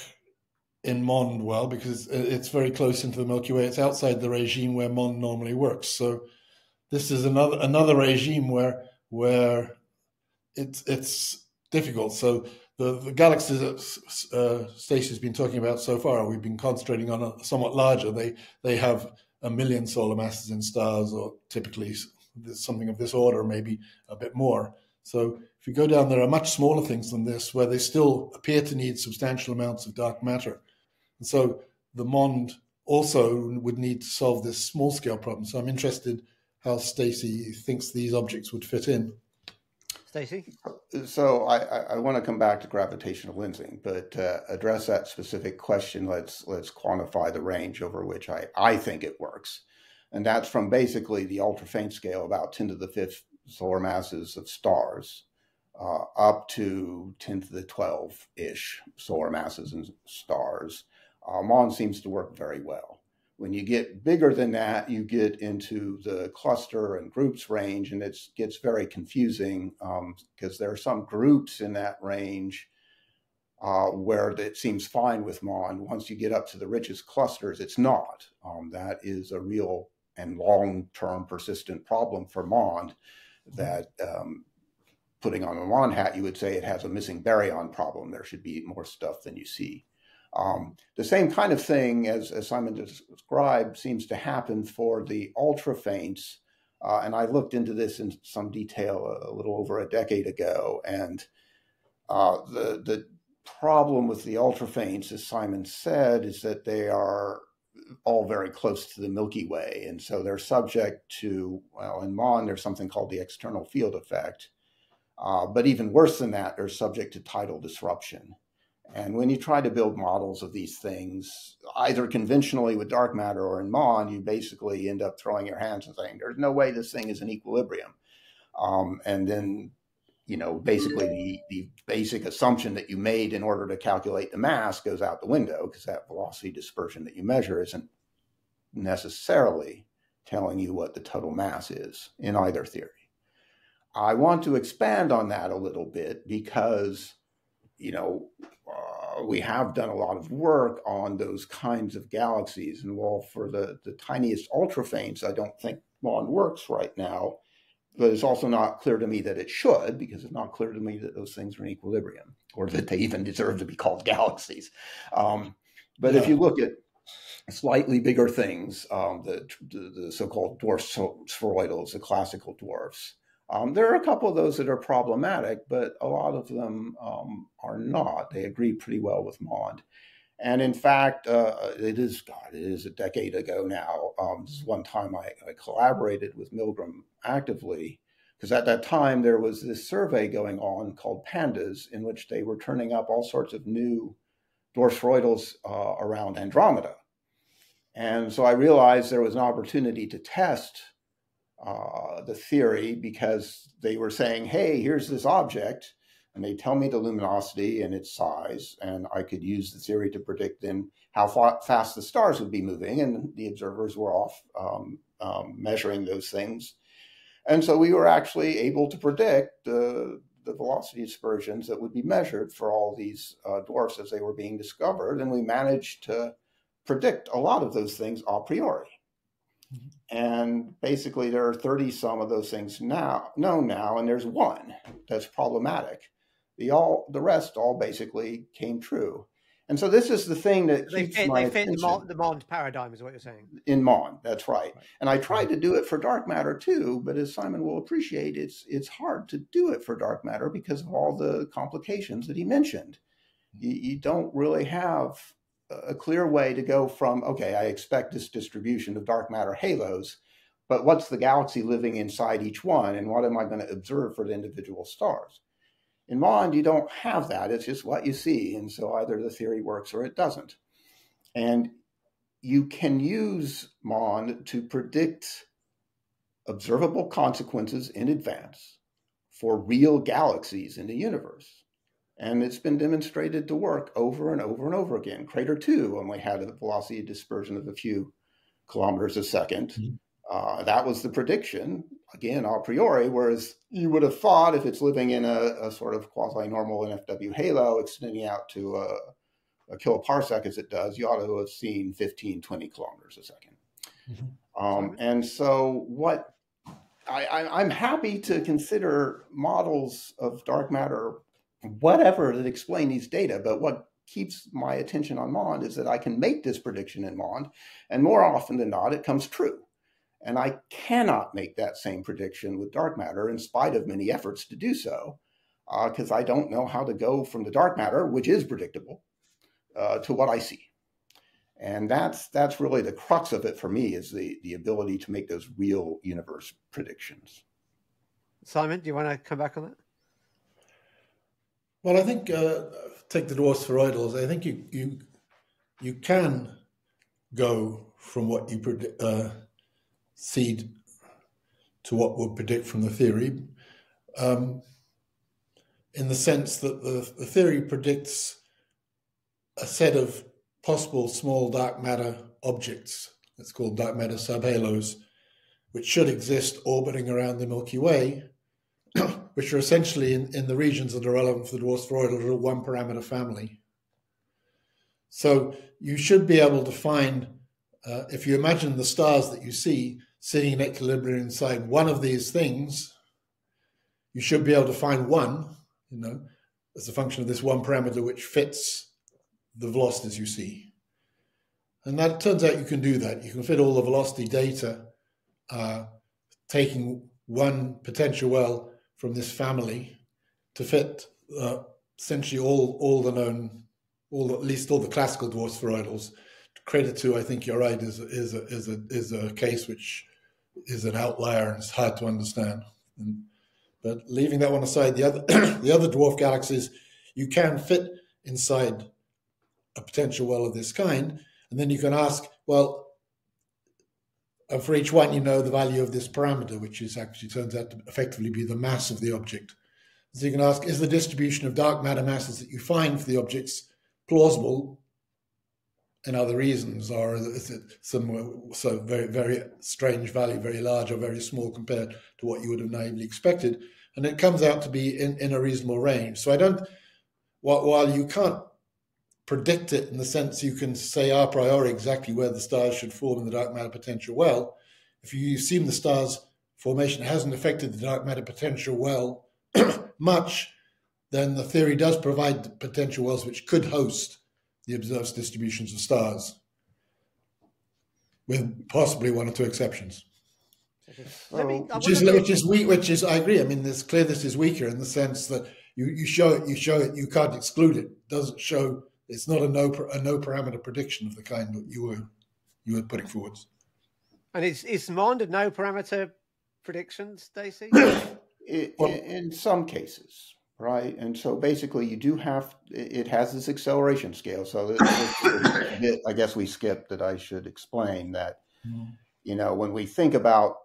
in MOND well because it's very close into the Milky Way. It's outside the regime where MOND normally works. So this is another another regime where where it's it's difficult. So the, the galaxies that uh, Stacy's been talking about so far, we've been concentrating on a somewhat larger. They they have a million solar masses in stars, or typically something of this order, maybe a bit more. So if you go down, there are much smaller things than this where they still appear to need substantial amounts of dark matter. And so the MOND also would need to solve this small scale problem. So I'm interested how Stacy thinks these objects would fit in. Stacy? So I, I, want to come back to gravitational lensing, but uh, address that specific question. Let's let's quantify the range over which I, I think it works. And that's from basically the ultra faint scale, about 10 to the fifth solar masses of stars, uh, up to 10 to the 12 ish solar masses and stars. Uh, MOND seems to work very well. When you get bigger than that, you get into the cluster and groups range, and it gets very confusing because um, there are some groups in that range uh, where it seems fine with MOND. Once you get up to the richest clusters, it's not. Um, that is a real and long-term persistent problem for MOND that um, putting on a MOND hat, you would say it has a missing baryon problem. There should be more stuff than you see. Um, the same kind of thing as, as Simon described seems to happen for the ultra faints. Uh, and I looked into this in some detail a, little over a decade ago. And uh, the, the problem with the ultra faints, as Simon said, is that they are all very close to the Milky Way. And so they're subject to, well, in MOND, there's something called the external field effect. Uh, but even worse than that, they're subject to tidal disruption. And when you try to build models of these things, either conventionally with dark matter or in Mond, you basically end up throwing your hands and saying, there's no way this thing is in equilibrium. Um, and then, you know, basically the, the basic assumption that you made in order to calculate the mass goes out the window because that velocity dispersion that you measure isn't necessarily telling you what the total mass is in either theory. I want to expand on that a little bit because you know, uh, we have done a lot of work on those kinds of galaxies. And while for the, the tiniest ultra faints, I don't think MOND works right now, but it's also not clear to me that it should, because it's not clear to me that those things are in equilibrium or that they even deserve to be called galaxies. Um, but yeah. if you look at slightly bigger things, um, the, the, the so-called dwarf spheroidals, the classical dwarfs, um, there are a couple of those that are problematic, but a lot of them um, are not. They agree pretty well with MOND. And in fact, uh, it is, God, it is a decade ago now. Um, this is one time I, I collaborated with Milgrom actively, because at that time there was this survey going on called PAndAS, in which they were turning up all sorts of new dwarf spheroidals uh, around Andromeda. And so I realized there was an opportunity to test uh, the theory because they were saying, hey, here's this object, and they tell me the luminosity and its size, and I could use the theory to predict then how fast the stars would be moving, and the observers were off um, um, measuring those things. And so we were actually able to predict the, the velocity dispersions that would be measured for all these uh, dwarfs as they were being discovered, and we managed to predict a lot of those things a priori. Mm-hmm. And basically, there are 30 some of those things now known now, and there's one that's problematic. The all the rest all basically came true. And so this is the thing that they keeps fit, my they fit attention. the, Mond, the Mond paradigm, is what you're saying. in Mond. That's right. And I tried to do it for dark matter too, but as Simon will appreciate, it's it's hard to do it for dark matter because of all the complications that he mentioned. You, you don't really have a clear way to go from okay, I expect this distribution of dark matter halos, but what's the galaxy living inside each one, and what am I going to observe for the individual stars? In Mond, you don't have that. It's just what you see. And so either the theory works or it doesn't. And you can use Mond to predict observable consequences in advance for real galaxies in the universe. And it's been demonstrated to work over and over and over again. Crater 2 only had a velocity dispersion of a few kilometers a 2nd mm-hmm. uh, that was the prediction again a priori, whereas you would have thought if it's living in a, a sort of quasi-normal NFW halo extending out to a, a, kiloparsec as it does, you ought to have seen 15, 20 kilometers a 2nd mm-hmm. um, and so what I, am happy to consider models of dark matter, whatever that explain these data, but what keeps my attention on MOND is that I can make this prediction in MOND, and more often than not, it comes true. And I cannot make that same prediction with dark matter in spite of many efforts to do so, because uh, I don't know how to go from the dark matter, which is predictable, uh, to what I see. And that's that's really the crux of it for me is the the ability to make those real universe predictions. Simon, do you want to come back on that? Well, I think uh, take the dwarfs for spheroidals. I think you you you can go from what you predict uh, seed to what would predict from the theory, um, in the sense that the, the theory predicts a set of possible small dark matter objects, it's called dark matter subhalos, which should exist orbiting around the Milky Way, which are essentially in, in the regions that are relevant for the dwarf spheroidal one parameter family. So you should be able to find, uh, if you imagine the stars that you see, sitting in equilibrium inside one of these things, you should be able to find one, you know, as a function of this one parameter which fits the velocities you see. And that turns out you can do that. You can fit all the velocity data, uh, taking one potential well from this family to fit uh, essentially all all the known, all at least all the classical dwarf spheroidals. Crater two, I think you're right, is is a, is a is a case which is an outlier and it's hard to understand. And, but leaving that one aside, the other the other dwarf galaxies you can fit inside a potential well of this kind, and then you can ask, well, for each one, you know the value of this parameter, which is actually turns out to effectively be the mass of the object. So you can ask, is the distribution of dark matter masses that you find for the objects plausible and other reasons, or is it some so very very strange value, very large or very small compared to what you would have naively expected? And it comes out to be in, in a reasonable range. So I don't, while, while you can't predict it in the sense you can say a priori exactly where the stars should form in the dark matter potential well, if you assume the star's formation hasn't affected the dark matter potential well much, then the theory does provide potential wells which could host the observed distributions of stars, with possibly one or two exceptions. Me, which is which is weak. Which is I agree. I mean, this clear this is weaker in the sense that you, you show it, you show it, you can't exclude it. it. Doesn't show. It's not a no a no parameter prediction of the kind that you were you were putting forwards. And is is Mond a no parameter prediction, Stacy? in, in some cases, right? And so basically, you do have it has this acceleration scale. So this, this bit, I guess we skipped that I should explain that. Mm-hmm. You know, when we think about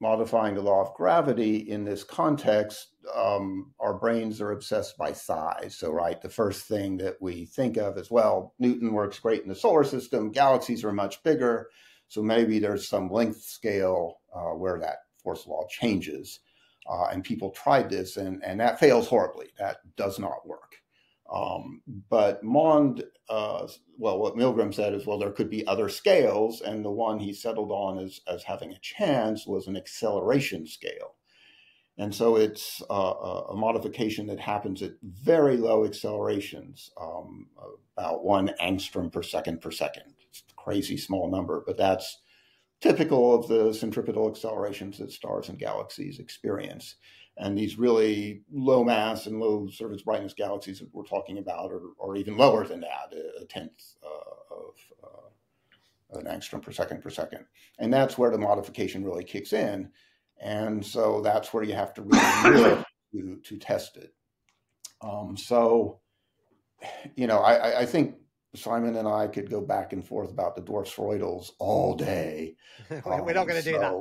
modifying the law of gravity in this context, um, our brains are obsessed by size. So, right, the first thing that we think of is, well, Newton works great in the solar system. Galaxies are much bigger, so maybe there's some length scale uh, where that force law changes. Uh, and people tried this, and, and that fails horribly. That does not work. Um, but Mond, uh, well, what Milgrom said is, well, there could be other scales, and the one he settled on as, as having a chance was an acceleration scale. And so it's uh, a modification that happens at very low accelerations, um, about one angstrom per second per second. It's a crazy small number, but that's typical of the centripetal accelerations that stars and galaxies experience. And these really low mass and low surface brightness galaxies that we're talking about are, are even lower than that, a tenth uh, of uh, an angstrom per second per second. And that's where the modification really kicks in and so that's where you have to really to, to test it. Um, so, you know, I, I, think Simon and I could go back and forth about the dwarf spheroidals all day. We're not going to do that.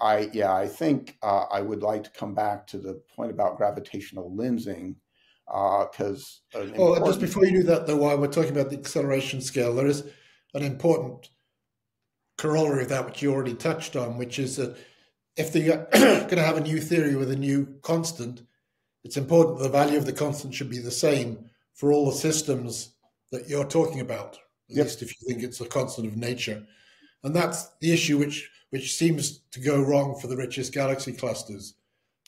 I yeah, I think uh, I would like to come back to the point about gravitational lensing because. Uh, oh, just before you do that, though, while we're talking about the acceleration scale, there is an important corollary of that which you already touched on, which is that if they're going to have a new theory with a new constant, it's important that the value of the constant should be the same for all the systems that you're talking about, at yep. least if you think it's a constant of nature. And that's the issue which which seems to go wrong for the richest galaxy clusters.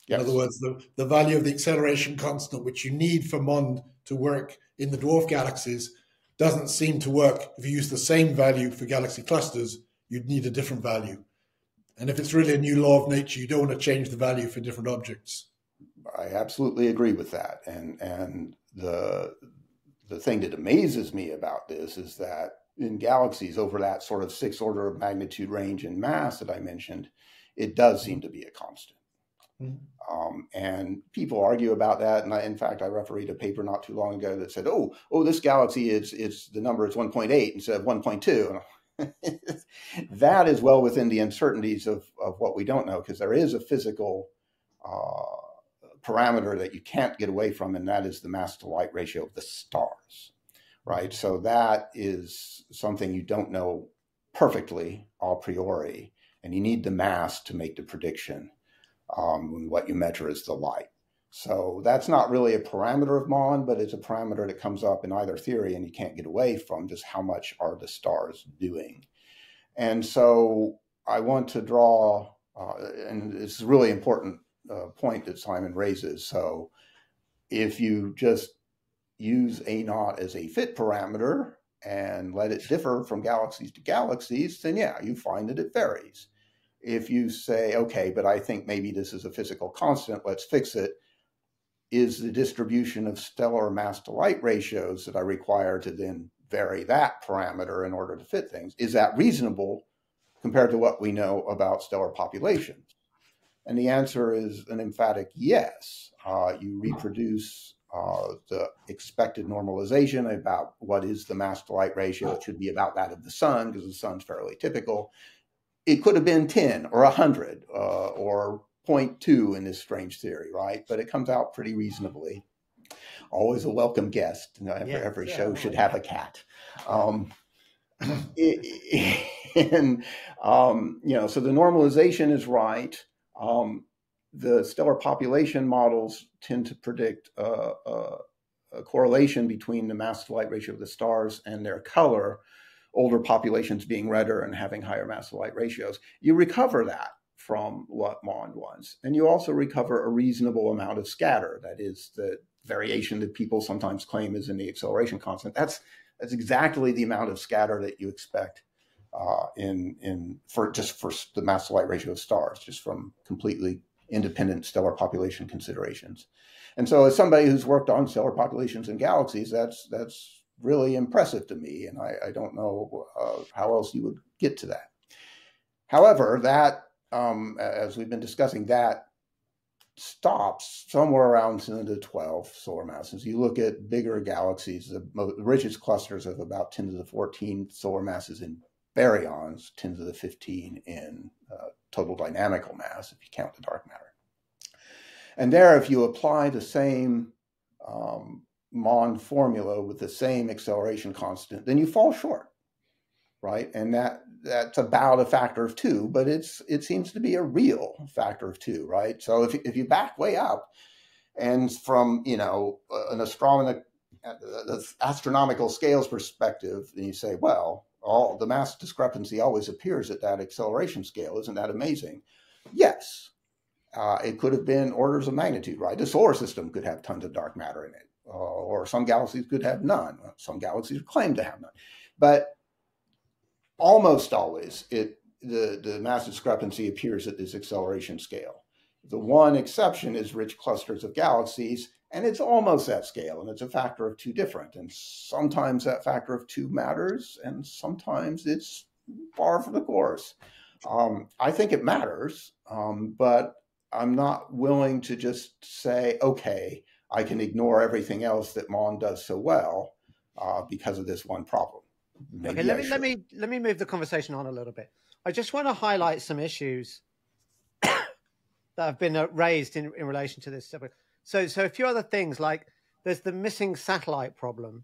Yes. In other words, the, the value of the acceleration constant, which you need for MOND to work in the dwarf galaxies, doesn't seem to work. If you use the same value for galaxy clusters, you'd need a different value. And if it's really a new law of nature, you don't want to change the value for different objects. I absolutely agree with that. And and the the thing that amazes me about this is that in galaxies over that sort of six order of magnitude range in mass that I mentioned, it does seem to be a constant. Mm-hmm. Um, and people argue about that. And I, in fact, I refereed a paper not too long ago that said, "Oh, oh, this galaxy is it's the number is 1.8 instead of 1.2." that is well within the uncertainties of, of what we don't know, because there is a physical uh, parameter that you can't get away from, and that is the mass to light ratio of the stars, right? So that is something you don't know perfectly a priori, and you need the mass to make the prediction. Um, what you measure is the light. So that's not really a parameter of MOND, but it's a parameter that comes up in either theory and you can't get away from just how much are the stars doing. And so I want to draw, uh, and it's really important uh, point that Simon raises. So if you just use A naught as a fit parameter and let it differ from galaxies to galaxies, then yeah, you find that it varies. If you say, okay, but I think maybe this is a physical constant, let's fix it is the distribution of stellar mass to light ratios that I require to then vary that parameter in order to fit things. Is that reasonable compared to what we know about stellar populations? And the answer is an emphatic yes. Uh, you reproduce uh, the expected normalization about what is the mass to light ratio. It should be about that of the sun because the sun's fairly typical. It could have been 10 or 100 uh, or 0.2 in this strange theory, right? But it comes out pretty reasonably. Always a welcome guest. You know, every, yeah, every yeah, show should have a cat. Um, and um, you know, so the normalization is right. Um, the stellar population models tend to predict uh, uh, a correlation between the mass to light ratio of the stars and their color. Older populations being redder and having higher mass to light ratios. You recover that from what MOND wants. And you also recover a reasonable amount of scatter. That is the variation that people sometimes claim is in the acceleration constant. That's that's exactly the amount of scatter that you expect uh, in in for just for the mass to light ratio of stars, just from completely independent stellar population considerations. And so, as somebody who's worked on stellar populations and galaxies, that's that's really impressive to me. And I, I don't know uh, how else you would get to that. However, that um, as we've been discussing, that stops somewhere around 10 to 12 solar masses. You look at bigger galaxies, the, the richest clusters of about 10 to the 14 solar masses in baryons, 10 to the 15 in uh, total dynamical mass, if you count the dark matter. And there, if you apply the same um, MOND formula with the same acceleration constant, then you fall short, right? And that that's about a factor of two, but it's it seems to be a real factor of two, right? So if if you back way up, and from you know an astronomical the astronomical scales perspective, and you say, well, all the mass discrepancy always appears at that acceleration scale. Isn't that amazing? Yes. Uh, it could have been orders of magnitude, right? The solar system could have tons of dark matter in it, uh, or some galaxies could have none. Some galaxies claim to have none, but almost always it the, the mass discrepancy appears at this acceleration scale. The one exception is rich clusters of galaxies, and it's almost that scale, and it's a factor of two different. And sometimes that factor of two matters, and sometimes it's far from the course. Um, I think it matters, um, but I'm not willing to just say, okay, I can ignore everything else that Mond does so well uh, because of this one problem. Maybe okay, let me let me let me move the conversation on a little bit. I just want to highlight some issues that have been uh, raised in, in relation to this. So, so a few other things like there's the missing satellite problem.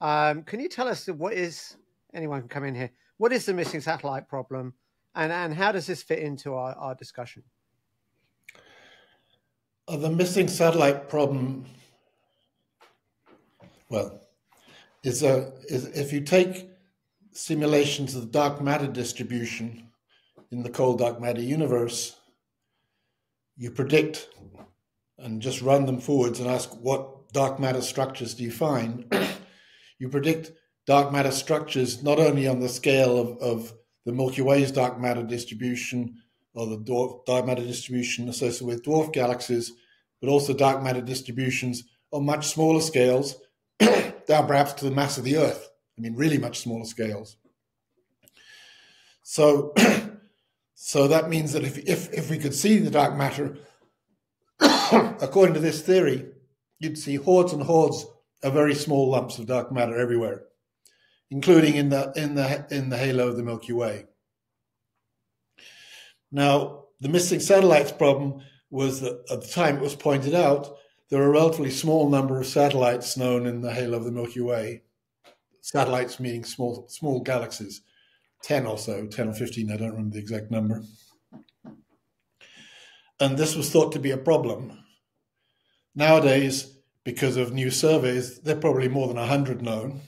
Um, can you tell us what is anyone can come in here? What is the missing satellite problem, and and how does this fit into our, our discussion? Uh, the missing satellite problem, well, is a is if you take simulations of the dark matter distribution in the cold dark matter universe, you predict and just run them forwards and ask what dark matter structures do you find. you predict dark matter structures not only on the scale of, of the Milky Way's dark matter distribution or the dwarf, dark matter distribution associated with dwarf galaxies, but also dark matter distributions on much smaller scales, down perhaps to the mass of the Earth. I mean, really much smaller scales. So, so that means that if, if, if we could see the dark matter, according to this theory, you'd see hordes and hordes of very small lumps of dark matter everywhere, including in the in the in the halo of the Milky Way. Now, the missing satellites problem was that at the time it was pointed out, there are a relatively small number of satellites known in the halo of the Milky Way, satellites meaning small small galaxies, 10 or so, 10 or 15, I don't remember the exact number. And this was thought to be a problem. Nowadays, because of new surveys, there are probably more than 100 known.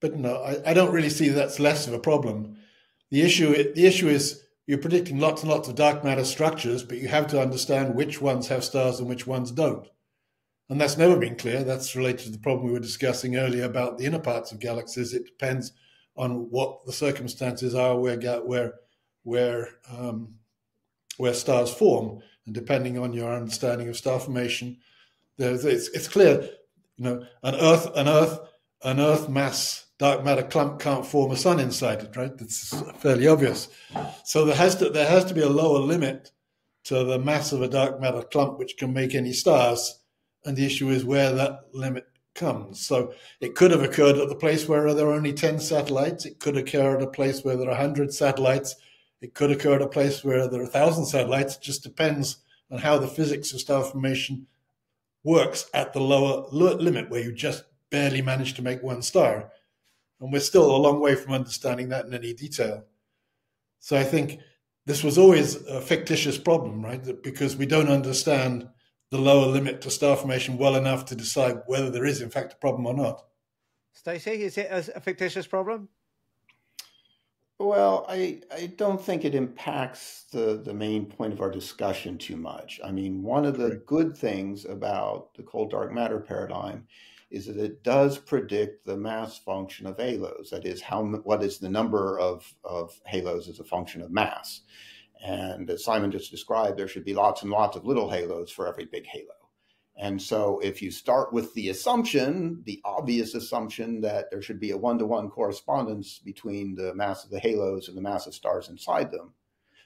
But no, I, I don't really see that's less of a problem. The issue, the issue is you're predicting lots and lots of dark matter structures, but you have to understand which ones have stars and which ones don't. And that's never been clear. That's related to the problem we were discussing earlier about the inner parts of galaxies. It depends on what the circumstances are where where where um, where stars form, and depending on your understanding of star formation, it's, it's clear. You know, an Earth an Earth an Earth mass dark matter clump can't form a sun inside it, right? That's fairly obvious. So there has to there has to be a lower limit to the mass of a dark matter clump which can make any stars and the issue is where that limit comes. So it could have occurred at the place where there are only 10 satellites. It could occur at a place where there are 100 satellites. It could occur at a place where there are a 1,000 satellites. It just depends on how the physics of star formation works at the lower limit, where you just barely manage to make one star. And we're still a long way from understanding that in any detail. So I think this was always a fictitious problem, right? Because we don't understand the lower limit to star formation well enough to decide whether there is in fact a problem or not. Stacy, is it a fictitious problem? Well, I, I don't think it impacts the, the main point of our discussion too much. I mean, one of the good things about the cold dark matter paradigm is that it does predict the mass function of halos. That is, how what is the number of, of halos as a function of mass. And as Simon just described, there should be lots and lots of little halos for every big halo. And so if you start with the assumption, the obvious assumption that there should be a one to one correspondence between the mass of the halos and the mass of stars inside them,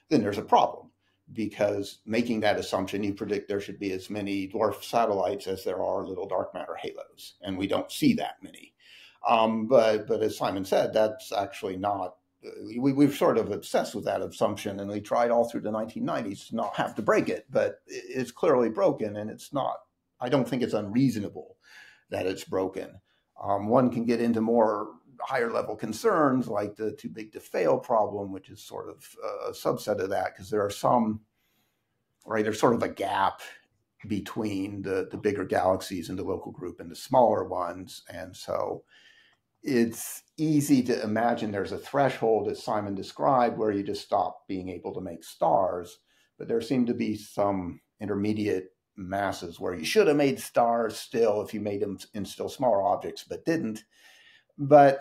then there's a problem because making that assumption, you predict there should be as many dwarf satellites as there are little dark matter halos. And we don't see that many. Um, but, but as Simon said, that's actually not we, we've sort of obsessed with that assumption and we tried all through the 1990s to not have to break it, but it's clearly broken and it's not, I don't think it's unreasonable that it's broken. Um, one can get into more higher level concerns like the too big to fail problem, which is sort of a subset of that because there are some, right, there's sort of a gap between the, the bigger galaxies in the local group and the smaller ones. And so it's easy to imagine there's a threshold, as Simon described, where you just stop being able to make stars. But there seem to be some intermediate masses where you should have made stars still if you made them in still smaller objects, but didn't. But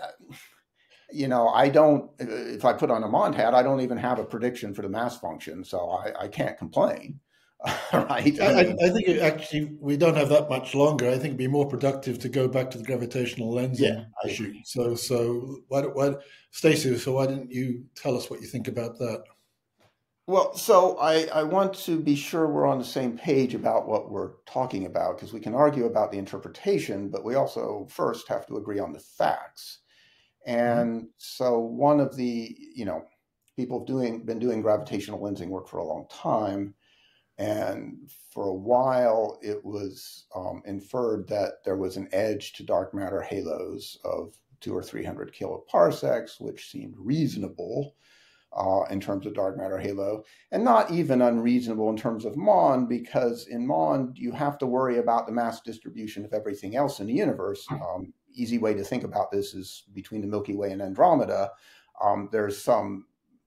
you know, I don't. If I put on a Mond hat, I don't even have a prediction for the mass function, so I, I can't complain. right? I, I, I, think actually we don't have that much longer. I think it'd be more productive to go back to the gravitational lensing yeah, issue. So, so why, why, Stacy? So why didn't you tell us what you think about that? Well, so I, I want to be sure we're on the same page about what we're talking about because we can argue about the interpretation, but we also first have to agree on the facts. Mm-hmm. And mm-hmm. so one of the, you know, people have doing been doing gravitational lensing work for a long time and for a while, it was um, inferred that there was an edge to dark matter halos of two or 300 kiloparsecs, which seemed reasonable uh, in terms of dark matter halo, and not even unreasonable in terms of MOND, because in MOND, you have to worry about the mass distribution of everything else in the universe. Um, easy way to think about this is between the Milky Way and Andromeda. Um, there's some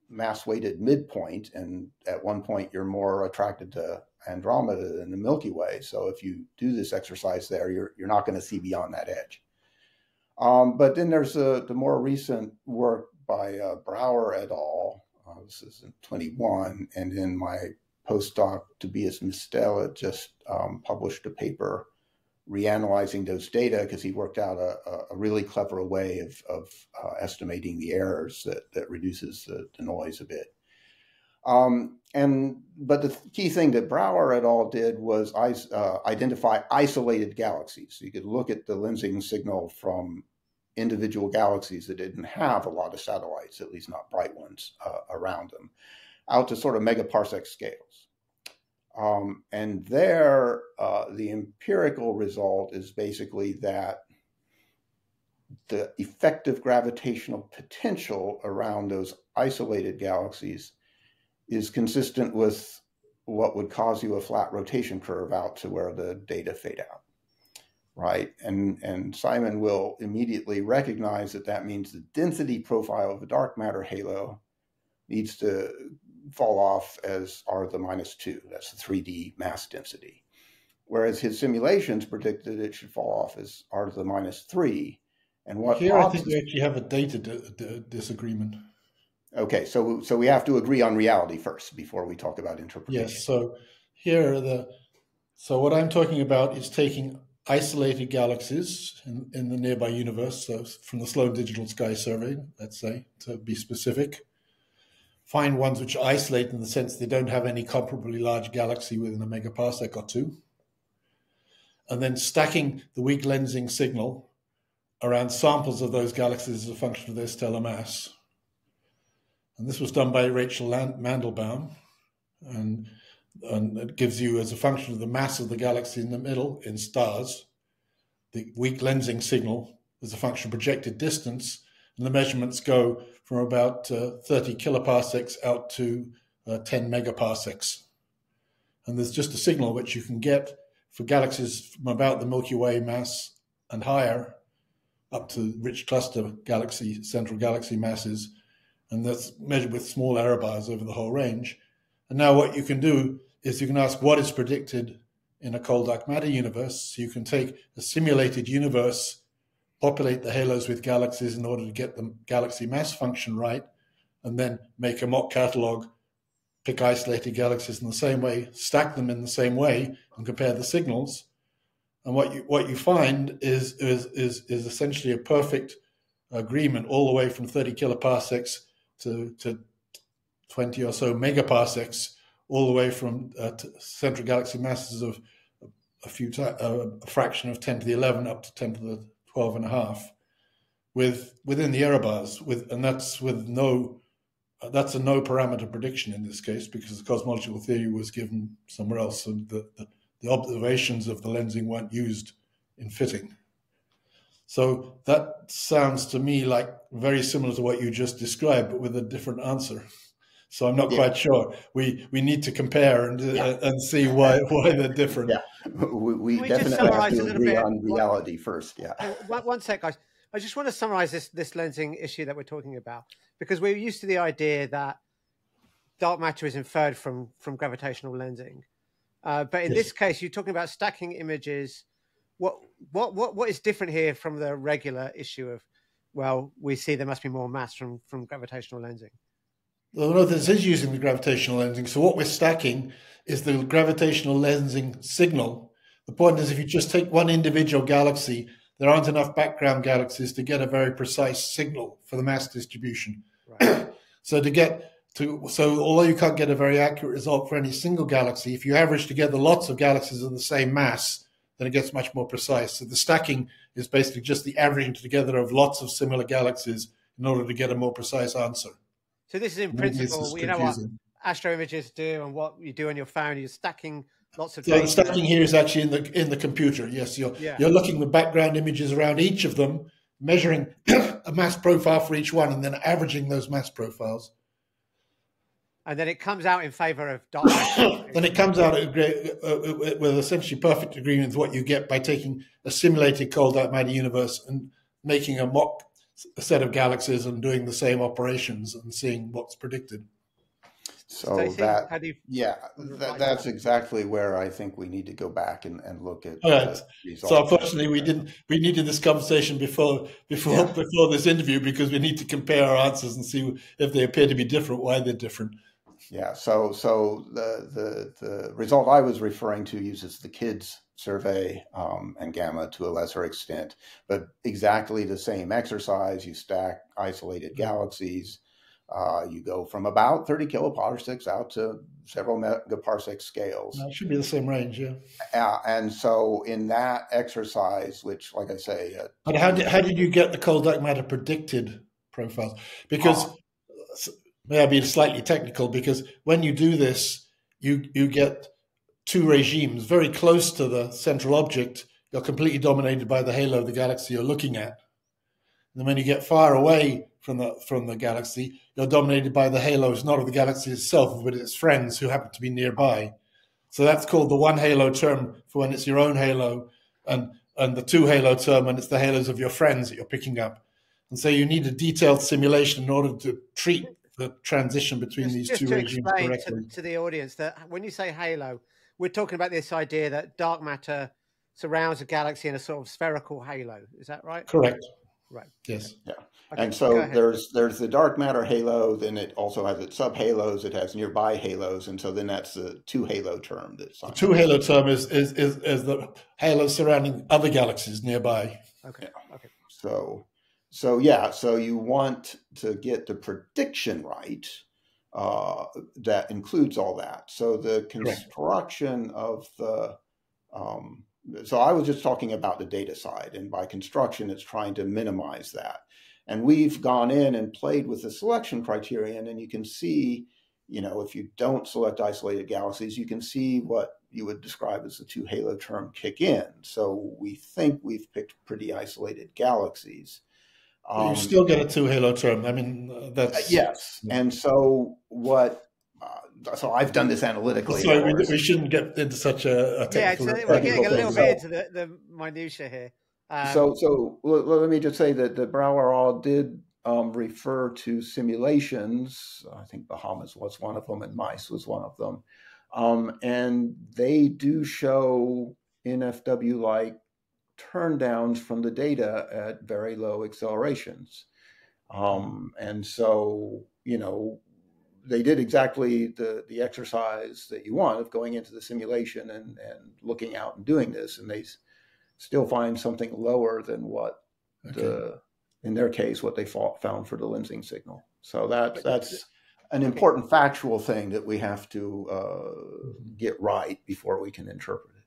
mass weighted midpoint, and at one point you're more attracted to Andromeda than the Milky Way. So if you do this exercise there, you're you're not going to see beyond that edge. Um, but then there's a, the more recent work by uh, Brouwer et al. Uh, this is in 21, and then my postdoc Tobias Mistele just um, published a paper reanalyzing those data because he worked out a, a, really clever way of, of uh, estimating the errors that, that reduces the, the noise a bit. Um, and but the key thing that Brouwer et al. did was uh, identify isolated galaxies. So you could look at the lensing signal from individual galaxies that didn't have a lot of satellites, at least not bright ones, uh, around them, out to sort of megaparsec scales. Um, and there, uh, the empirical result is basically that the effective gravitational potential around those isolated galaxies is consistent with what would cause you a flat rotation curve out to where the data fade out right and and simon will immediately recognize that that means the density profile of a dark matter halo needs to fall off as r to the minus two. That's the 3D mass density. Whereas his simulations predicted it should fall off as r to the minus three. And what here I think we actually have a data disagreement. Okay, so so we have to agree on reality first before we talk about interpretation. Yes. So here the so what I'm talking about is taking isolated galaxies in, in the nearby universe, so from the Sloan Digital Sky Survey, let's say, to be specific, find ones which isolate in the sense they don't have any comparably large galaxy within a megaparsec or two, and then stacking the weak lensing signal around samples of those galaxies as a function of their stellar mass. And this was done by Rachel Mandelbaum, and, and it gives you, as a function of the mass of the galaxy in the middle in stars, the weak lensing signal as a function of projected distance, and the measurements go from about uh, 30 kiloparsecs out to uh, 10 megaparsecs. And there's just a signal which you can get for galaxies from about the Milky Way mass and higher up to rich cluster galaxy, central galaxy masses. And that's measured with small error bars over the whole range. And now what you can do is you can ask what is predicted in a cold dark matter universe. You can take a simulated universe populate the halos with galaxies in order to get the galaxy mass function right, and then make a mock catalog, pick isolated galaxies in the same way, stack them in the same way, and compare the signals. And what you what you find is is is, is essentially a perfect agreement all the way from 30 kiloparsecs to, to 20 or so megaparsecs, all the way from uh, central galaxy masses of a few uh, a fraction of 10 to the 11 up to 10 to the 12 and a half with within the error bars with and that's with no uh, that's a no parameter prediction in this case because the cosmological theory was given somewhere else and the, the, the observations of the lensing weren't used in fitting. So that sounds to me like very similar to what you just described but with a different answer So I'm not yeah. quite sure. We we need to compare and yeah. uh, and see why why they're different. Yeah, we, we, we definitely have to agree bit? on reality first. Yeah. One, one sec, guys. I just want to summarize this this lensing issue that we're talking about because we're used to the idea that dark matter is inferred from from gravitational lensing, uh, but in yes. this case, you're talking about stacking images. What what what what is different here from the regular issue of well, we see there must be more mass from from gravitational lensing? No, this is using the gravitational lensing. So what we're stacking is the gravitational lensing signal. The point is, if you just take one individual galaxy, there aren't enough background galaxies to get a very precise signal for the mass distribution. Right. so to get to, so although you can't get a very accurate result for any single galaxy, if you average together lots of galaxies of the same mass, then it gets much more precise. So the stacking is basically just the averaging together of lots of similar galaxies in order to get a more precise answer. So this is in principle, you know what astro images do and what you do on your phone. You're stacking lots of. Yeah, the stacking here is actually in the in the computer. Yes, you're yeah. you're looking the background images around each of them, measuring a mass profile for each one, and then averaging those mass profiles. And then it comes out in favor of dark. then it comes out uh, with essentially perfect agreement with what you get by taking a simulated cold dark matter universe and making a mock set of galaxies and doing the same operations and seeing what's predicted. So Stacy, that, you, yeah, that, that's exactly where I think we need to go back and, and look at. All right. So unfortunately, we didn't. We needed this conversation before before yeah. before this interview because we need to compare our answers and see if they appear to be different, why they're different. Yeah. So so the the the result I was referring to uses the KiDS survey um, and GAMA to a lesser extent, but exactly the same exercise. You stack isolated mm-hmm. galaxies. Uh, you go from about 30 kiloparsecs out to several megaparsec scales. That should be the same range, yeah. Uh, and so in that exercise, which, like I say, uh, but how did how did you get the cold dark matter predicted profiles? Because uh, may I be slightly technical? Because when you do this, you you get two regimes very close to the central object, you're completely dominated by the halo of the galaxy you're looking at. And then when you get far away from the from the galaxy, you're dominated by the halos not of the galaxy itself, but its friends who happen to be nearby. So that's called the one halo term for when it's your own halo, and and the two halo term when it's the halos of your friends that you're picking up. And so you need a detailed simulation in order to treat the transition between just, these just two to regimes correctly. To, to the audience that when you say halo, we're talking about this idea that dark matter surrounds a galaxy in a sort of spherical halo. Is that right? Correct. Right. Yes. Yeah. Okay, and so there's there's the dark matter halo. Then it also has its subhalos. It has nearby halos, and so then that's the two halo term. That's the two halo term is, is is is the halos surrounding other galaxies nearby. Okay. Okay. So so yeah. So you want to get the prediction right uh, that includes all that. So the construction Correct. of the um, so I was just talking about the data side, and by construction, it's trying to minimize that. And we've gone in and played with the selection criterion, and you can see, you know, if you don't select isolated galaxies, you can see what you would describe as the two halo term kick in. So we think we've picked pretty isolated galaxies. Um, you still get a two halo term. I mean, uh, that's uh, yes. And so what? Uh, so I've done this analytically. So we, we, shouldn't get into such a, a technical. Yeah, we're getting a little bit into the, the minutia here. Um, so, so let, let, me just say that the Brouwer all did um, refer to simulations. I think Bahamas was one of them, and MICE was one of them, um, and they do show NFW-like turndowns from the data at very low accelerations. Um, and so, you know, they did exactly the, the exercise that you want of going into the simulation and, and looking out and doing this. And they still find something lower than what okay. the, in their case, what they found for the lensing signal. So that, that's an important factual thing that we have to uh, mm-hmm. get right before we can interpret it.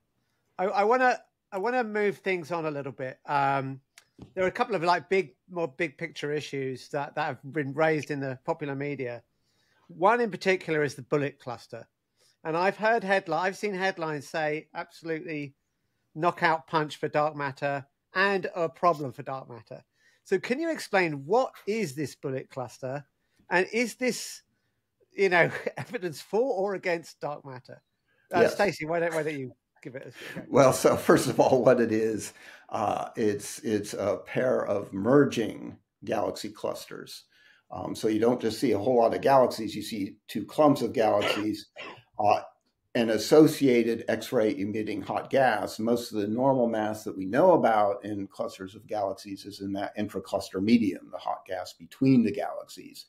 I, I want to I want to move things on a little bit. Um, there are a couple of like big, more big picture issues that, that have been raised in the popular media. One in particular is the bullet cluster, and I've heard headline, I've seen headlines say absolutely knockout punch for dark matter and a problem for dark matter. So, can you explain what is this bullet cluster, and is this you know, evidence for or against dark matter? Uh, yes. Stacy, why don't why don't you give it? A, well, so first of all, what it is, uh, it's it's a pair of merging galaxy clusters. Um, so you don't just see a whole lot of galaxies; you see two clumps of galaxies. Uh, and associated X-ray emitting hot gas, most of the normal mass that we know about in clusters of galaxies is in that intracluster medium, the hot gas between the galaxies.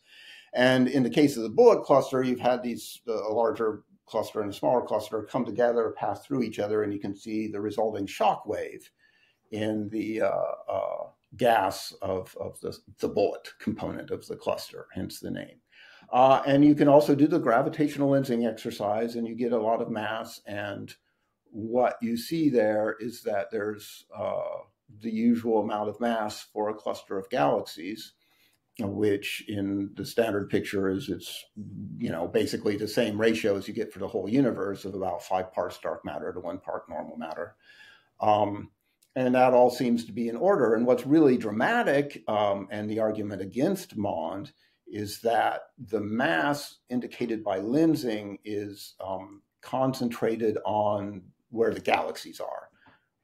And in the case of the bullet cluster, you've had these uh, larger cluster and a smaller cluster come together, pass through each other, and you can see the resulting shock wave in the uh, uh, gas of, of the, the bullet component of the cluster, hence the name. Uh, and you can also do the gravitational lensing exercise, and you get a lot of mass. And what you see there is that there's uh, the usual amount of mass for a cluster of galaxies, which in the standard picture is it's you know basically the same ratio as you get for the whole universe of about five parts dark matter to one part normal matter. Um, and that all seems to be in order. And what's really dramatic, um, and the argument against MOND, is that the mass indicated by lensing is um, concentrated on where the galaxies are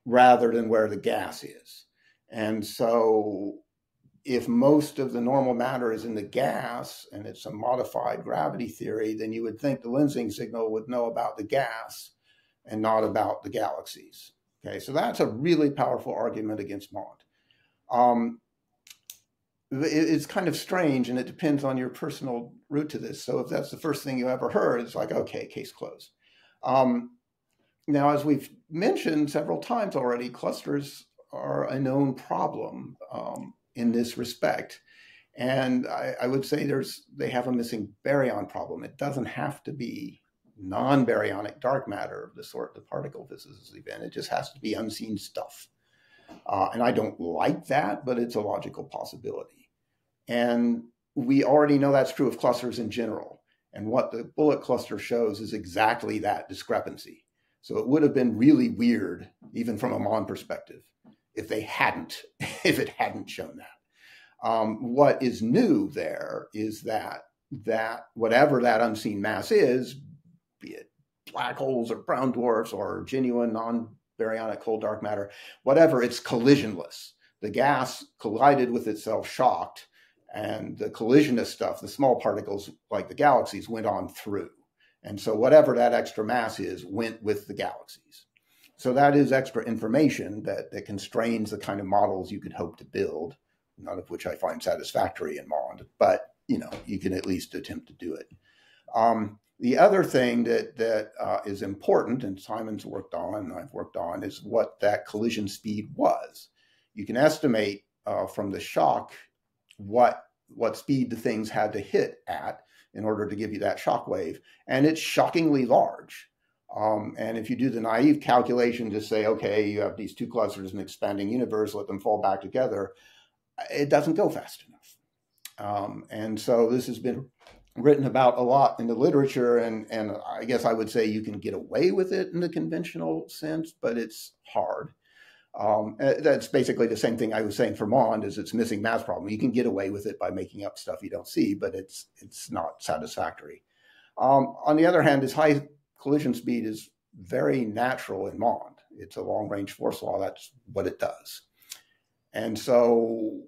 rather than where the gas is. And so, if most of the normal matter is in the gas and it's a modified gravity theory, then you would think the lensing signal would know about the gas and not about the galaxies. Okay, so that's a really powerful argument against MOND. Um, it's kind of strange and it depends on your personal route to this. So if that's the first thing you ever heard, it's like, okay, case closed. Um, now, as we've mentioned several times already, clusters are a known problem um, in this respect. And I, I, would say there's they have a missing baryon problem. It doesn't have to be non-baryonic dark matter of the sort the particle physicists event. It just has to be unseen stuff. Uh, and I don't like that, but it's a logical possibility. And we already know that's true of clusters in general. And what the bullet cluster shows is exactly that discrepancy. So it would have been really weird, even from a MOND perspective, if they hadn't, if it hadn't shown that. Um, what is new there is that that whatever that unseen mass is, be it black holes or brown dwarfs or genuine non baryonic cold dark matter, whatever, it's collisionless. The gas collided with itself, shocked, and the collisionless stuff, the small particles like the galaxies, went on through. And so whatever that extra mass is went with the galaxies. So that is extra information that, that constrains the kind of models you could hope to build, none of which I find satisfactory in MOND, but you know, you can at least attempt to do it. Um, the other thing that that uh, is important, and Simon's worked on, and I've worked on, is what that collision speed was. You can estimate uh, from the shock what what speed the things had to hit at in order to give you that shock wave, and it's shockingly large. Um, and if you do the naive calculation to say, okay, you have these two clusters in an expanding universe, let them fall back together, it doesn't go fast enough. Um, and so this has been written about a lot in the literature, and and I guess I would say you can get away with it in the conventional sense, but it's hard. Um, eh, that's basically the same thing I was saying for Mond is it's missing mass problem. You can get away with it by making up stuff you don't see, but it's it's not satisfactory. Um, on the other hand, this high collision speed is very natural in Mond. It's a long range force law. That's what it does. And so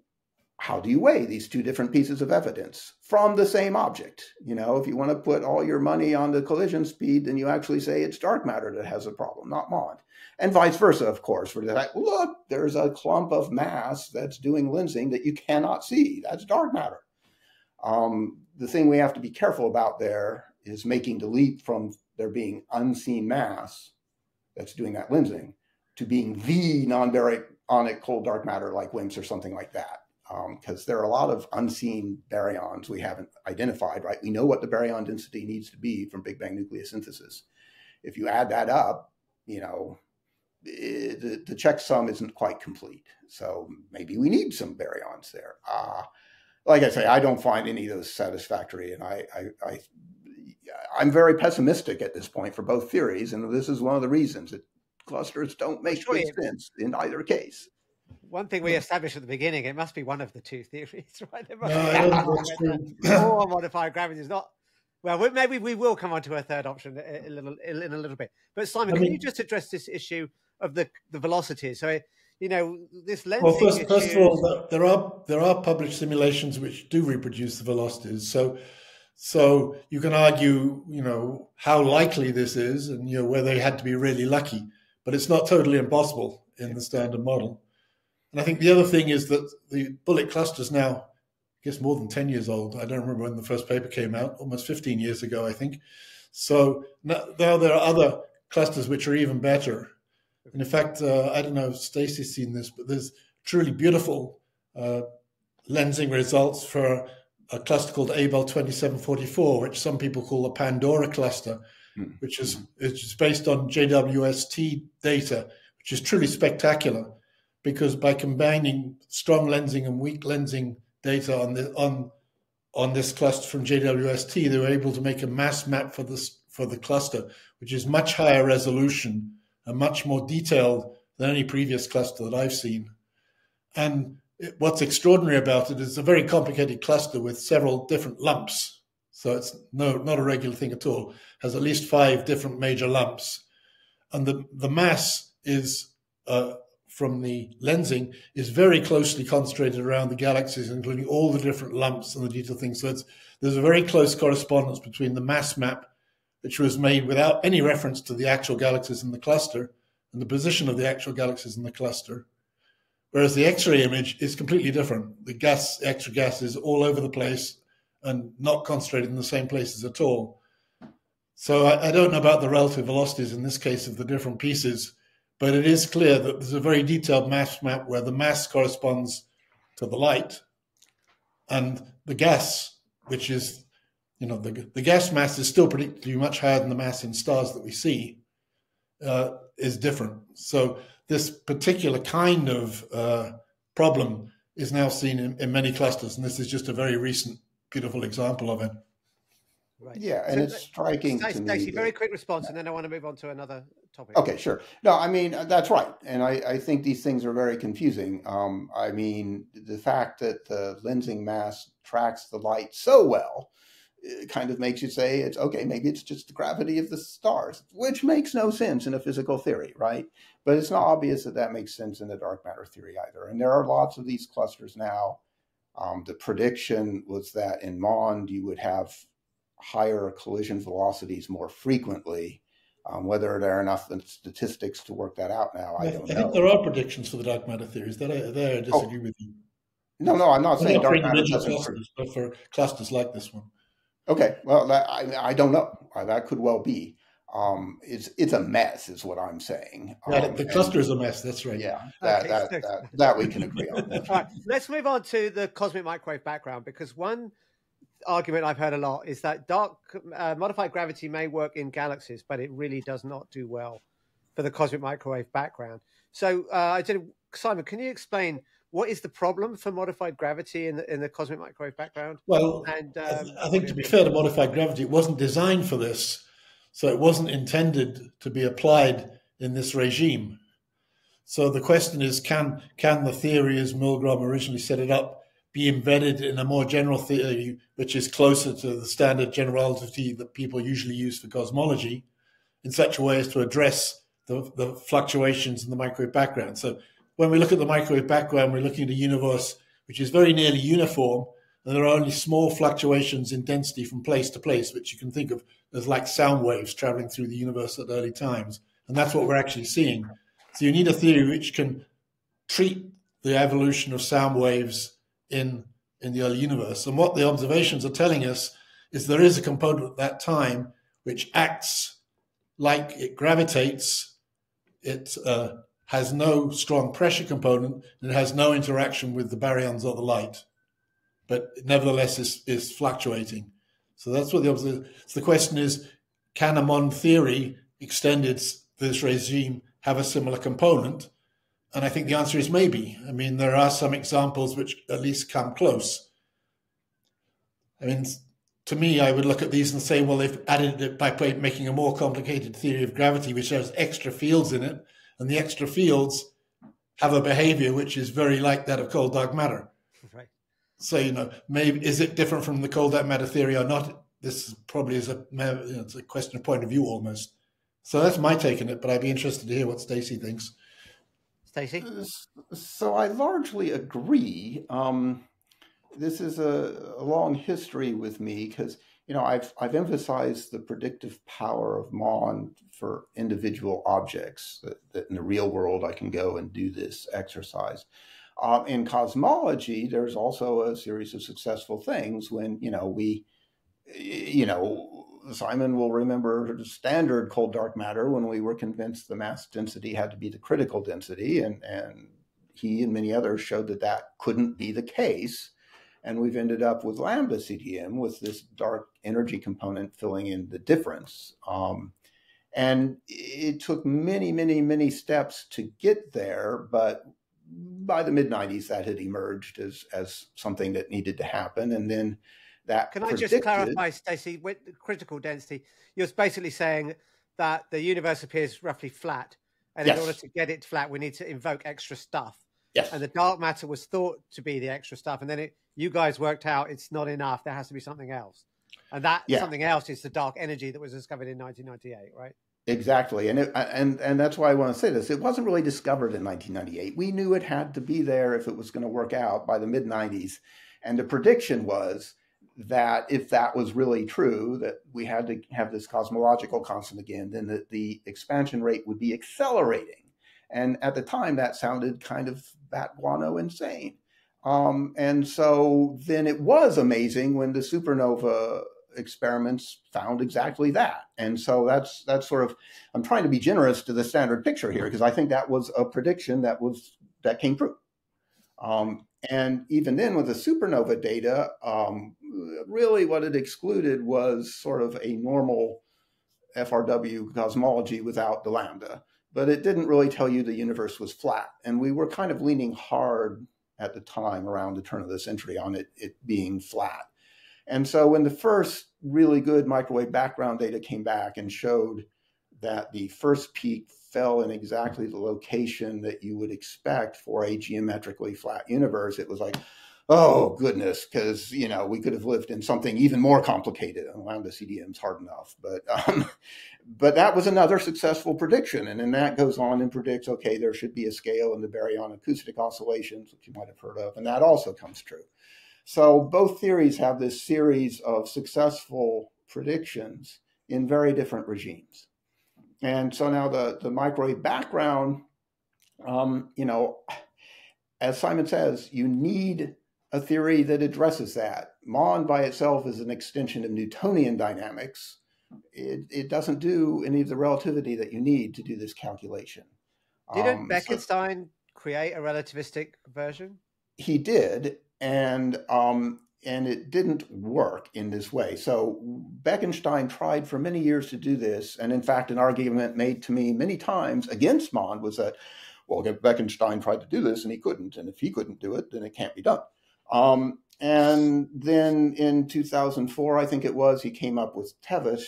how do you weigh these two different pieces of evidence from the same object? You know, if you want to put all your money on the collision speed, then you actually say it's dark matter that has a problem, not MOND. And vice versa, of course, where they're like, look, there's a clump of mass that's doing lensing that you cannot see. That's dark matter. Um, the thing we have to be careful about there is making the leap from there being unseen mass that's doing that lensing to being the non-baryonic cold dark matter like WIMPs or something like that because um, there are a lot of unseen baryons we haven't identified, right? We know what the baryon density needs to be from Big Bang nucleosynthesis. If you add that up, you know, it, the, the checksum isn't quite complete. So maybe we need some baryons there. Uh, like I say, I don't find any of those satisfactory, and I, I, I I'm very pessimistic at this point for both theories, and this is one of the reasons that clusters don't make sure good sense in either case one thing we established at the beginning, it must be one of the two theories, right? There must no, be more modified gravity is not Well, maybe we will come on to a third option a little, in a little bit. But Simon, I can you just address this issue of the the velocity? So, you know, this lensing. Well, first, issue... first of all, there are there are published simulations which do reproduce the velocities. So, so you can argue, you know, how likely this is, and you know where they had to be really lucky. But it's not totally impossible in the standard model. And I think the other thing is that the bullet clusters now I guess more than 10 years old. I don't remember when the first paper came out, almost 15 years ago, I think. So now, there are other clusters which are even better. And in fact, uh, I don't know if Stacy's seen this, but there's truly beautiful uh, lensing results for a cluster called Abell 2744, which some people call the Pandora cluster, mm-hmm. which is, is based on JWST data, which is truly spectacular because by combining strong lensing and weak lensing data on the on on this cluster from JWST, they were able to make a mass map for this for the cluster, which is much higher resolution and much more detailed than any previous cluster that I've seen. And what's extraordinary about it is a very complicated cluster with several different lumps. So it's no not a regular thing at all. It has at least five different major lumps, and the the mass is uh, from the lensing is very closely concentrated around the galaxies, including all the different lumps and the detailed things. So there's a very close correspondence between the mass map, which was made without any reference to the actual galaxies in the cluster, and the position of the actual galaxies in the cluster. Whereas the X-ray image is completely different. The gas, extra gas, is all over the place and not concentrated in the same places at all. So I, I don't know about the relative velocities in this case of the different pieces but it is clear that there's a very detailed mass map where the mass corresponds to the light and the gas, which is, you know, the, the gas mass is still predicted to be much higher than the mass in stars that we see, uh, is different. So this particular kind of uh, problem is now seen in, in many clusters, and this is just a very recent, beautiful example of it. Right. Yeah, and so it's striking Stacy, to me. very quick response, and then I want to move on to another topic. Okay, sure. No, I mean uh, that's right, and I, I think these things are very confusing. Um, I mean, the fact that the lensing mass tracks the light so well it kind of makes you say it's okay. Maybe it's just the gravity of the stars, which makes no sense in a physical theory, right? But it's not obvious that that makes sense in the dark matter theory either. And there are lots of these clusters now. Um, the prediction was that in MOND you would have higher collision velocities more frequently. Um, whether there are enough statistics to work that out now, I, I don't I know. think there are predictions for the dark matter theories. That I, there I disagree oh. with you. No, no, I'm not saying dark matter doesn't clusters, but for clusters like this one. Okay, well, that, I, I don't know. Uh, that could well be. Um, it's it's a mess, is what I'm saying. Um, the cluster is a mess. That's right. Yeah, that okay. that, that, that, we can agree on. All right, let's move on to the cosmic microwave background because one argument I've heard a lot is that dark uh, modified gravity may work in galaxies, but it really does not do well for the cosmic microwave background. So, uh, I did, Simon, can you explain what is the problem for modified gravity in the, in the cosmic microwave background? Well, and um, I think to be fair to modified gravity, it wasn't designed for this, so it wasn't intended to be applied in this regime. So the question is, can can the theory as Milgrom originally set it up be embedded in a more general theory, which is closer to the standard generality that people usually use for cosmology, in such a way as to address the, the fluctuations in the microwave background. So when we look at the microwave background, we're looking at a universe which is very nearly uniform, there are only small fluctuations in density from place to place, which you can think of as like sound waves traveling through the universe at early times. And that's what we're actually seeing. So you need a theory which can treat the evolution of sound waves in in the early universe. And what the observations are telling us is there is a component at that time which acts like it gravitates. It uh, has no strong pressure component. And it has no interaction with the baryons or the light, but nevertheless is, is fluctuating. So that's what the so the question is: Can a Mond theory extended this regime have a similar component? And I think the answer is maybe. I mean, there are some examples which at least come close. I mean, to me, I would look at these and say, well, they've added it by making a more complicated theory of gravity, which has extra fields in it, and the extra fields have a behavior which is very like that of cold dark matter. Right. So, you know, maybe is it different from the cold dark matter theory or not? this probably is a you know, it's a question of point of view almost. So that's my take on it, but I'd be interested to hear what Stacy thinks. Stacy, so I largely agree. Um, this is a, a, long history with me because you know I've I've emphasized the predictive power of MOND for individual objects that, that in the real world I can go and do this exercise. Um, in cosmology, there's also a series of successful things when you know we, you know, Simon will remember standard cold dark matter when we were convinced the mass density had to be the critical density, and and he and many others showed that that couldn't be the case, and we've ended up with lambda CDM with this dark energy component filling in the difference. Um, and it took many, many, many steps to get there, but by the mid 90s, that had emerged as, as something that needed to happen. And then that. Can I just clarify, Stacy, with critical density, you're basically saying that the universe appears roughly flat. And yes. in order to get it flat, we need to invoke extra stuff. Yes. And the dark matter was thought to be the extra stuff. And then it, you guys worked out it's not enough. There has to be something else. And that yeah. something else is the dark energy that was discovered in 1998, right? Exactly, and it, and and that's why I want to say this. It wasn't really discovered in 1998. We knew it had to be there if it was going to work out by the mid 90s, and the prediction was that if that was really true, that we had to have this cosmological constant again, then the, the expansion rate would be accelerating. And at the time, that sounded kind of bat guano insane. Um, and so then it was amazing when the supernova experiments found exactly that. And so that's that's sort of I'm trying to be generous to the standard picture here because I think that was a prediction that was that came true. Um, and even then, with the supernova data, um, really what it excluded was sort of a normal FRW cosmology without the lambda. But it didn't really tell you the universe was flat. And we were kind of leaning hard at the time around the turn of the century on it, it being flat. And so when the first really good microwave background data came back and showed that the first peak fell in exactly the location that you would expect for a geometrically flat universe, it was like, oh goodness, because you know we could have lived in something even more complicated. And lambda CDM is hard enough, but um, but that was another successful prediction, and then that goes on and predicts, okay, there should be a scale in the baryon acoustic oscillations, which you might have heard of, and that also comes true. So both theories have this series of successful predictions in very different regimes. And so now the, the microwave background, um, you know, as Simon says, you need a theory that addresses that. MOND by itself is an extension of Newtonian dynamics. It, it doesn't do any of the relativity that you need to do this calculation. Didn't um, Bekenstein so create a relativistic version? He did, and um, and it didn't work in this way. So Bekenstein tried for many years to do this, and in fact, an argument made to me many times against Mond was that, well, Bekenstein tried to do this and he couldn't, and if he couldn't do it, then it can't be done. Um, and then in 2004, I think it was, he came up with TeVeS,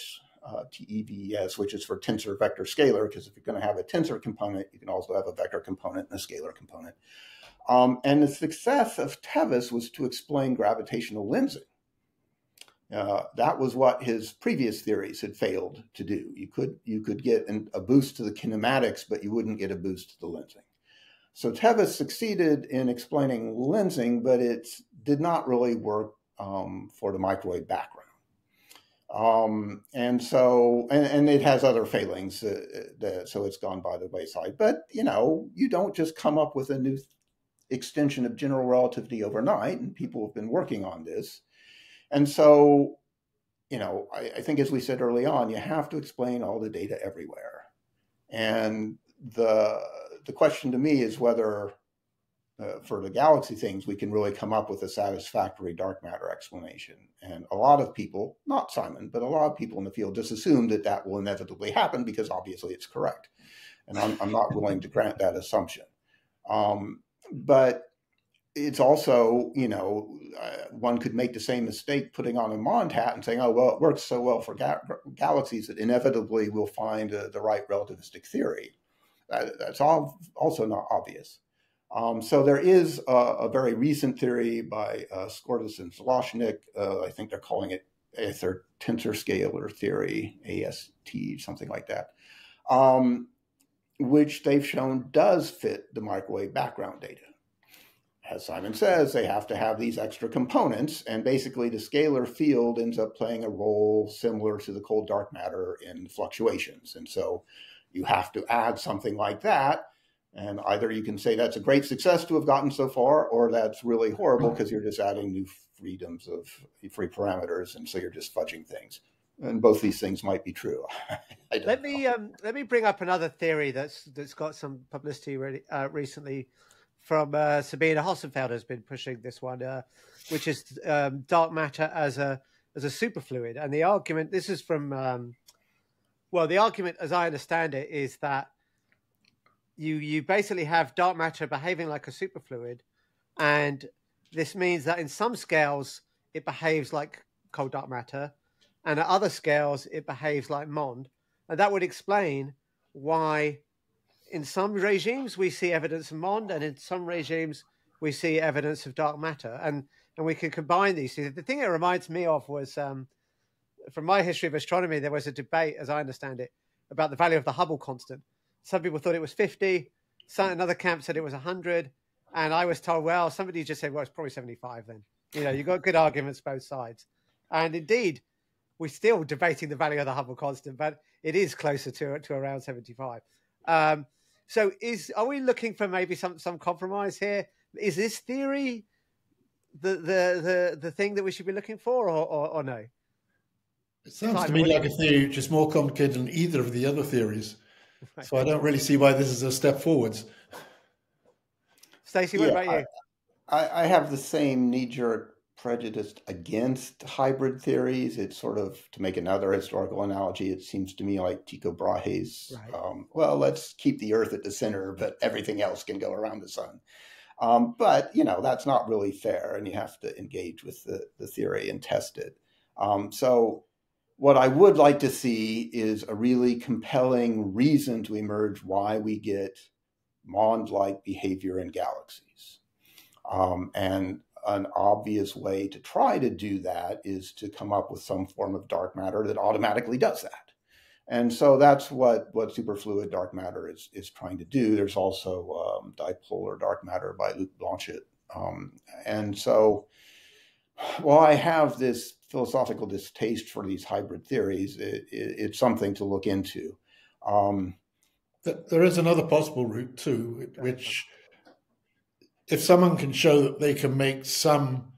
uh, T-E-V-E-S, which is for tensor vector scalar, because if you're going to have a tensor component, you can also have a vector component and a scalar component. Um, and the success of TeVeS was to explain gravitational lensing. Uh, that was what his previous theories had failed to do. You could you could get an, a boost to the kinematics, but you wouldn't get a boost to the lensing. So TeVeS succeeded in explaining lensing, but it did not really work um, for the microwave background. Um, and so, and, and, it has other failings, uh, uh, so it's gone by the wayside. But you know, you don't just come up with a new extension of general relativity overnight, and people have been working on this. And so, you know, I, I, think as we said early on, you have to explain all the data everywhere. And the the question to me is whether uh, for the galaxy things we can really come up with a satisfactory dark matter explanation. And a lot of people, not Simon, but a lot of people in the field just assume that that will inevitably happen because obviously it's correct. And I'm, I'm not willing to grant that assumption. Um, but it's also, you know, uh, one could make the same mistake putting on a Mond hat and saying, oh, well, it works so well for ga- galaxies that inevitably we'll find uh, the right relativistic theory. That, that's all, also not obvious. Um, so there is a, a, very recent theory by uh, and Zlosnik. Uh, I think they're calling it a tensor scalar theory, AST, something like that, um, which they've shown does fit the microwave background data. As Simon says, they have to have these extra components, and basically the scalar field ends up playing a role similar to the cold dark matter in fluctuations. And so you have to add something like that and either you can say that's a great success to have gotten so far, or that's really horrible because you're just adding new freedoms of free parameters, and so you're just fudging things. And both these things might be true. let me um, let me bring up another theory that's that's got some publicity really, uh, recently from uh, Sabine Hossenfelder has been pushing this one, uh, which is um, dark matter as a as a superfluid. And the argument this is from um, well, the argument, as I understand it, is that you you basically have dark matter behaving like a superfluid, and this means that in some scales it behaves like cold dark matter, and at other scales it behaves like MOND, and that would explain why in some regimes we see evidence of MOND, and in some regimes we see evidence of dark matter, and and we can combine these two. The thing it reminds me of was um, from my history of astronomy, there was a debate, as I understand it, about the value of the Hubble constant some people thought it was 50. Some, another camp said it was 100. And I was told, well, somebody just said, well, it's probably 75 then. You know, you've got good arguments both sides. And indeed, we're still debating the value of the Hubble constant, but it is closer to, to around 75. Um, so is are we looking for maybe some, some compromise here? Is this theory the, the, the, the thing that we should be looking for or, or, or no? It sounds to me like a theory which is more complicated than either of the other theories. So I don't really see why this is a step forwards. Stacy, what yeah, about you? I, I have the same knee jerk prejudice against hybrid theories. It's sort of, to make another historical analogy, it seems to me like Tycho Brahe's, right. um, well, let's keep the Earth at the center, but everything else can go around the sun. Um, but, you know, that's not really fair, and you have to engage with the, the theory and test it. Um, so what I would like to see is a really compelling reason to emerge why we get Mond like behavior in galaxies. Um, and an obvious way to try to do that is to come up with some form of dark matter that automatically does that. And so that's what, what superfluid dark matter is, is trying to do. There's also um, dipolar dark matter by Luc Blanchet. Um, and so while I have this philosophical distaste for these hybrid theories, it, it, it's something to look into. Um, there is another possible route too, which if someone can show that they can make some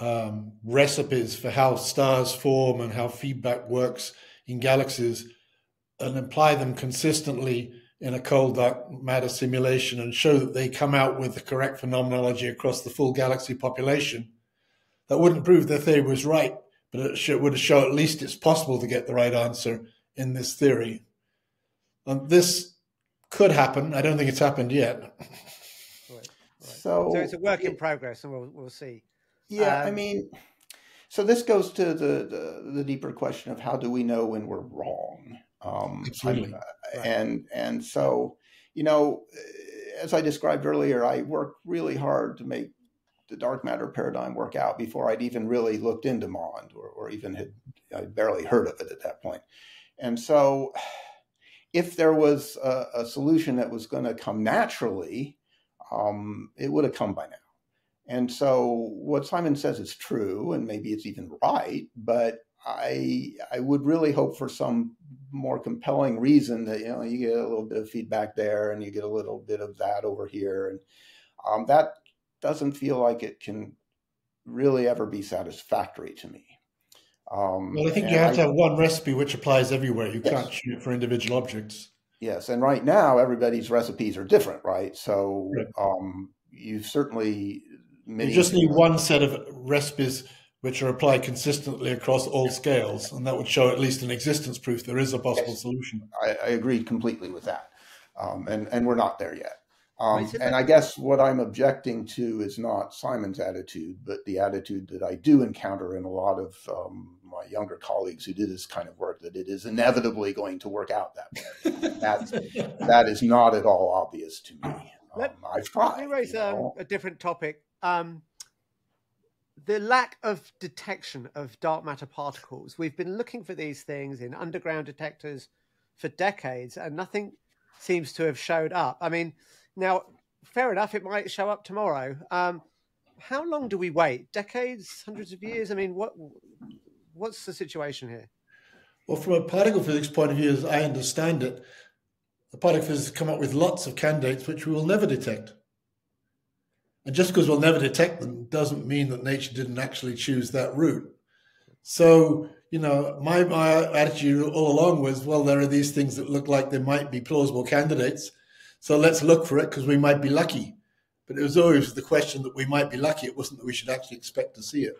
um, recipes for how stars form and how feedback works in galaxies and apply them consistently in a cold dark matter simulation and show that they come out with the correct phenomenology across the full galaxy population, that wouldn't prove their theory was right, but it would show at least it's possible to get the right answer in this theory. And this could happen. I don't think it's happened yet. Right, right. So, so, it's a work in progress, and we'll we'll see. Yeah, um, I mean, so this goes to the, the, the deeper question of how do we know when we're wrong? Um, Absolutely. right. And and so you know, as I described earlier, I work really hard to make the dark matter paradigm work out before I'd even really looked into MOND or, or even had I barely heard of it at that point. And so, if there was a, a solution that was going to come naturally, um, it would have come by now. And so, what Simon says is true, and maybe it's even right, but I I would really hope for some more compelling reason that you know you get a little bit of feedback there, and you get a little bit of that over here, and um, that doesn't feel like it can really ever be satisfactory to me. Um, well, I think you have I, to have one recipe which applies everywhere. You yes. can't shoot for individual objects. Yes, and right now everybody's recipes are different, right? So right. Um, you certainly you just need one set of recipes which are applied consistently across all scales, and that would show at least an existence proof there is a possible yes. solution. I, I agree completely with that, um, and and we're not there yet. Um, and I guess what I'm objecting to is not Simon's attitude, but the attitude that I do encounter in a lot of um, my younger colleagues who did this kind of work that it is inevitably going to work out that way. That's, that is not at all obvious to me. Um, Let, I've tried. Let me raise a, a, different topic. Um, the lack of detection of dark matter particles. We've been looking for these things in underground detectors for decades, and nothing seems to have showed up. I mean, now, fair enough, it might show up tomorrow. Um, how long do we wait? Decades, hundreds of years? I mean, what what's the situation here? Well, from a particle physics point of view, as I understand it, the particle physicists come up with lots of candidates which we will never detect. And just because we'll never detect them doesn't mean that nature didn't actually choose that route. So, you know, my, my attitude all along was, well, there are these things that look like they might be plausible candidates. So let's look for it because we might be lucky. But it was always the question that we might be lucky. It wasn't that we should actually expect to see it.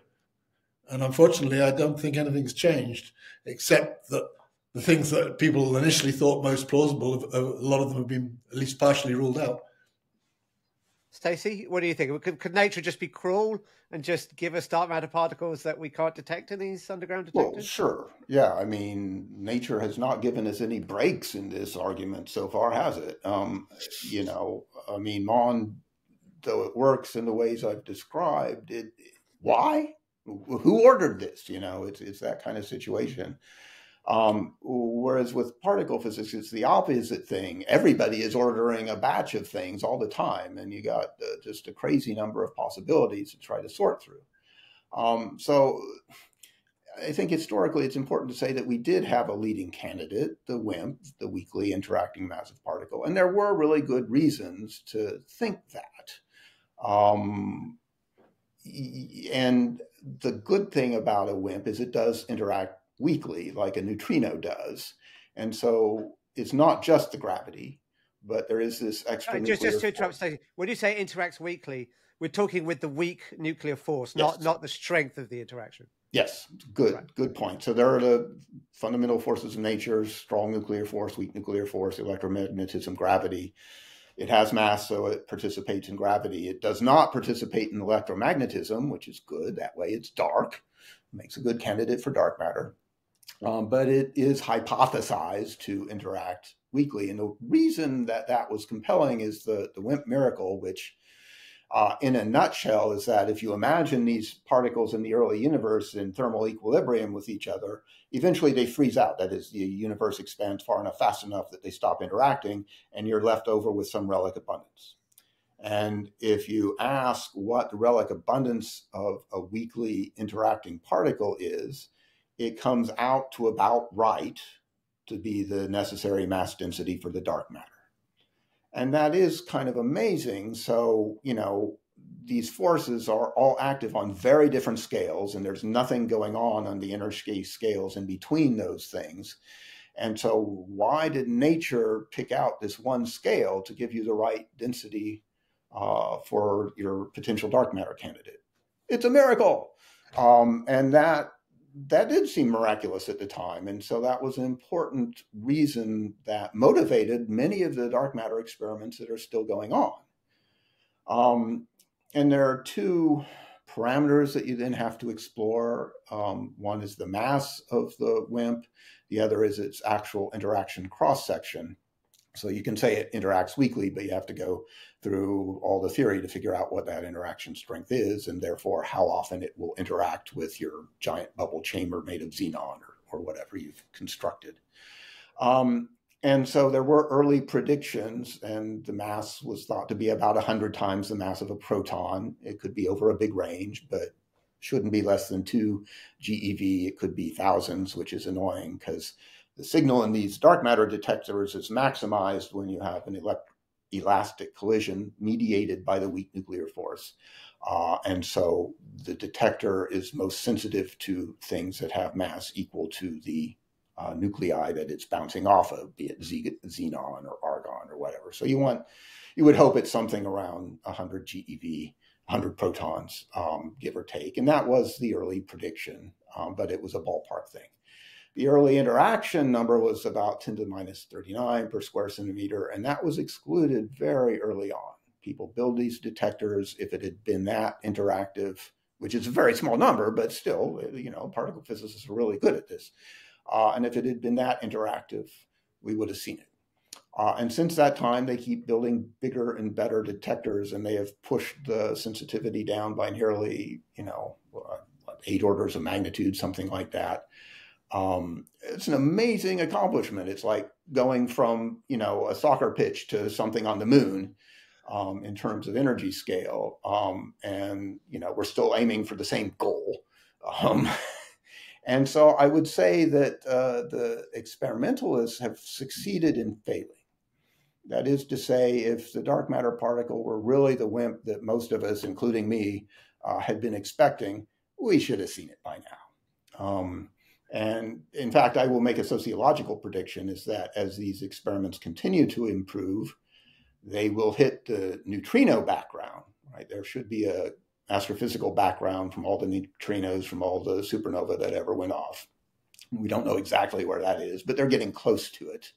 And unfortunately, I don't think anything's changed, except that the things that people initially thought most plausible, a lot of them have been at least partially ruled out. Stacy, what do you think? Could, could, nature just be cruel and just give us dark matter particles that we can't detect in these underground detectors? Well, sure. Yeah. I mean, nature has not given us any breaks in this argument so far, has it? Um, you know, I mean, MOND, though it works in the ways I've described, it why? Who ordered this? You know, it's it's that kind of situation. Um, whereas with particle physics, it's the opposite thing. Everybody is ordering a batch of things all the time, and you got uh, just a crazy number of possibilities to try to sort through. Um, so I think historically it's important to say that we did have a leading candidate, the WIMP, the weakly interacting massive particle, and there were really good reasons to think that. Um, and the good thing about a WIMP is it does interact weakly, like a neutrino does. And so it's not just the gravity, but there is this extra. Right, just, just to interrupt, Stacy, when you say interacts weakly, we're talking with the weak nuclear force, not yes. not the strength of the interaction. Yes, good, right. good point. So there are the fundamental forces of nature: strong nuclear force, weak nuclear force, electromagnetism, gravity. It has mass, so it participates in gravity. It does not participate in electromagnetism, which is good. That way, it's dark, makes a good candidate for dark matter. Um, but it is hypothesized to interact weakly. And the reason that that was compelling is the, the WIMP miracle, which, uh, in a nutshell, is that if you imagine these particles in the early universe in thermal equilibrium with each other, eventually they freeze out. That is, the universe expands far enough, fast enough that they stop interacting, and you're left over with some relic abundance. And if you ask what the relic abundance of a weakly interacting particle is, it comes out to about right to be the necessary mass density for the dark matter. And that is kind of amazing. So, you know, these forces are all active on very different scales, and there's nothing going on on the inner scales in between those things. And so, why did nature pick out this one scale to give you the right density uh, for your potential dark matter candidate? It's a miracle. Um, and that that did seem miraculous at the time. And so that was an important reason that motivated many of the dark matter experiments that are still going on. Um, and there are two parameters that you then have to explore. Um, one is the mass of the WIMP, the other is its actual interaction cross section. So you can say it interacts weakly, but you have to go through all the theory to figure out what that interaction strength is, and therefore how often it will interact with your giant bubble chamber made of xenon or, or whatever you've constructed. Um, and so there were early predictions, and the mass was thought to be about 100 times the mass of a proton. It could be over a big range, but shouldn't be less than 2 GeV. It could be thousands, which is annoying because the signal in these dark matter detectors is maximized when you have an elect- elastic collision mediated by the weak nuclear force. Uh, and so the detector is most sensitive to things that have mass equal to the uh, nuclei that it's bouncing off of, be it xenon or argon or whatever. So you want, you would hope it's something around 100 GeV, 100 protons, um, give or take. And that was the early prediction, um, but it was a ballpark thing. The early interaction number was about 10 to the minus 39 per square centimeter, and that was excluded very early on. People build these detectors if it had been that interactive, which is a very small number, but still, you know, particle physicists are really good at this. Uh, and if it had been that interactive, we would have seen it. Uh, and since that time, they keep building bigger and better detectors, and they have pushed the sensitivity down by nearly, you know, eight orders of magnitude, something like that. Um, it's an amazing accomplishment. It's like going from you know a soccer pitch to something on the moon um, in terms of energy scale, um, and you know we're still aiming for the same goal. Um, and so I would say that uh, the experimentalists have succeeded in failing. That is to say, if the dark matter particle were really the WIMP that most of us, including me, uh, had been expecting, we should have seen it by now. Um, and in fact, I will make a sociological prediction is that as these experiments continue to improve, they will hit the neutrino background, right? There should be a astrophysical background from all the neutrinos from all the supernova that ever went off. We don't know exactly where that is, but they're getting close to it.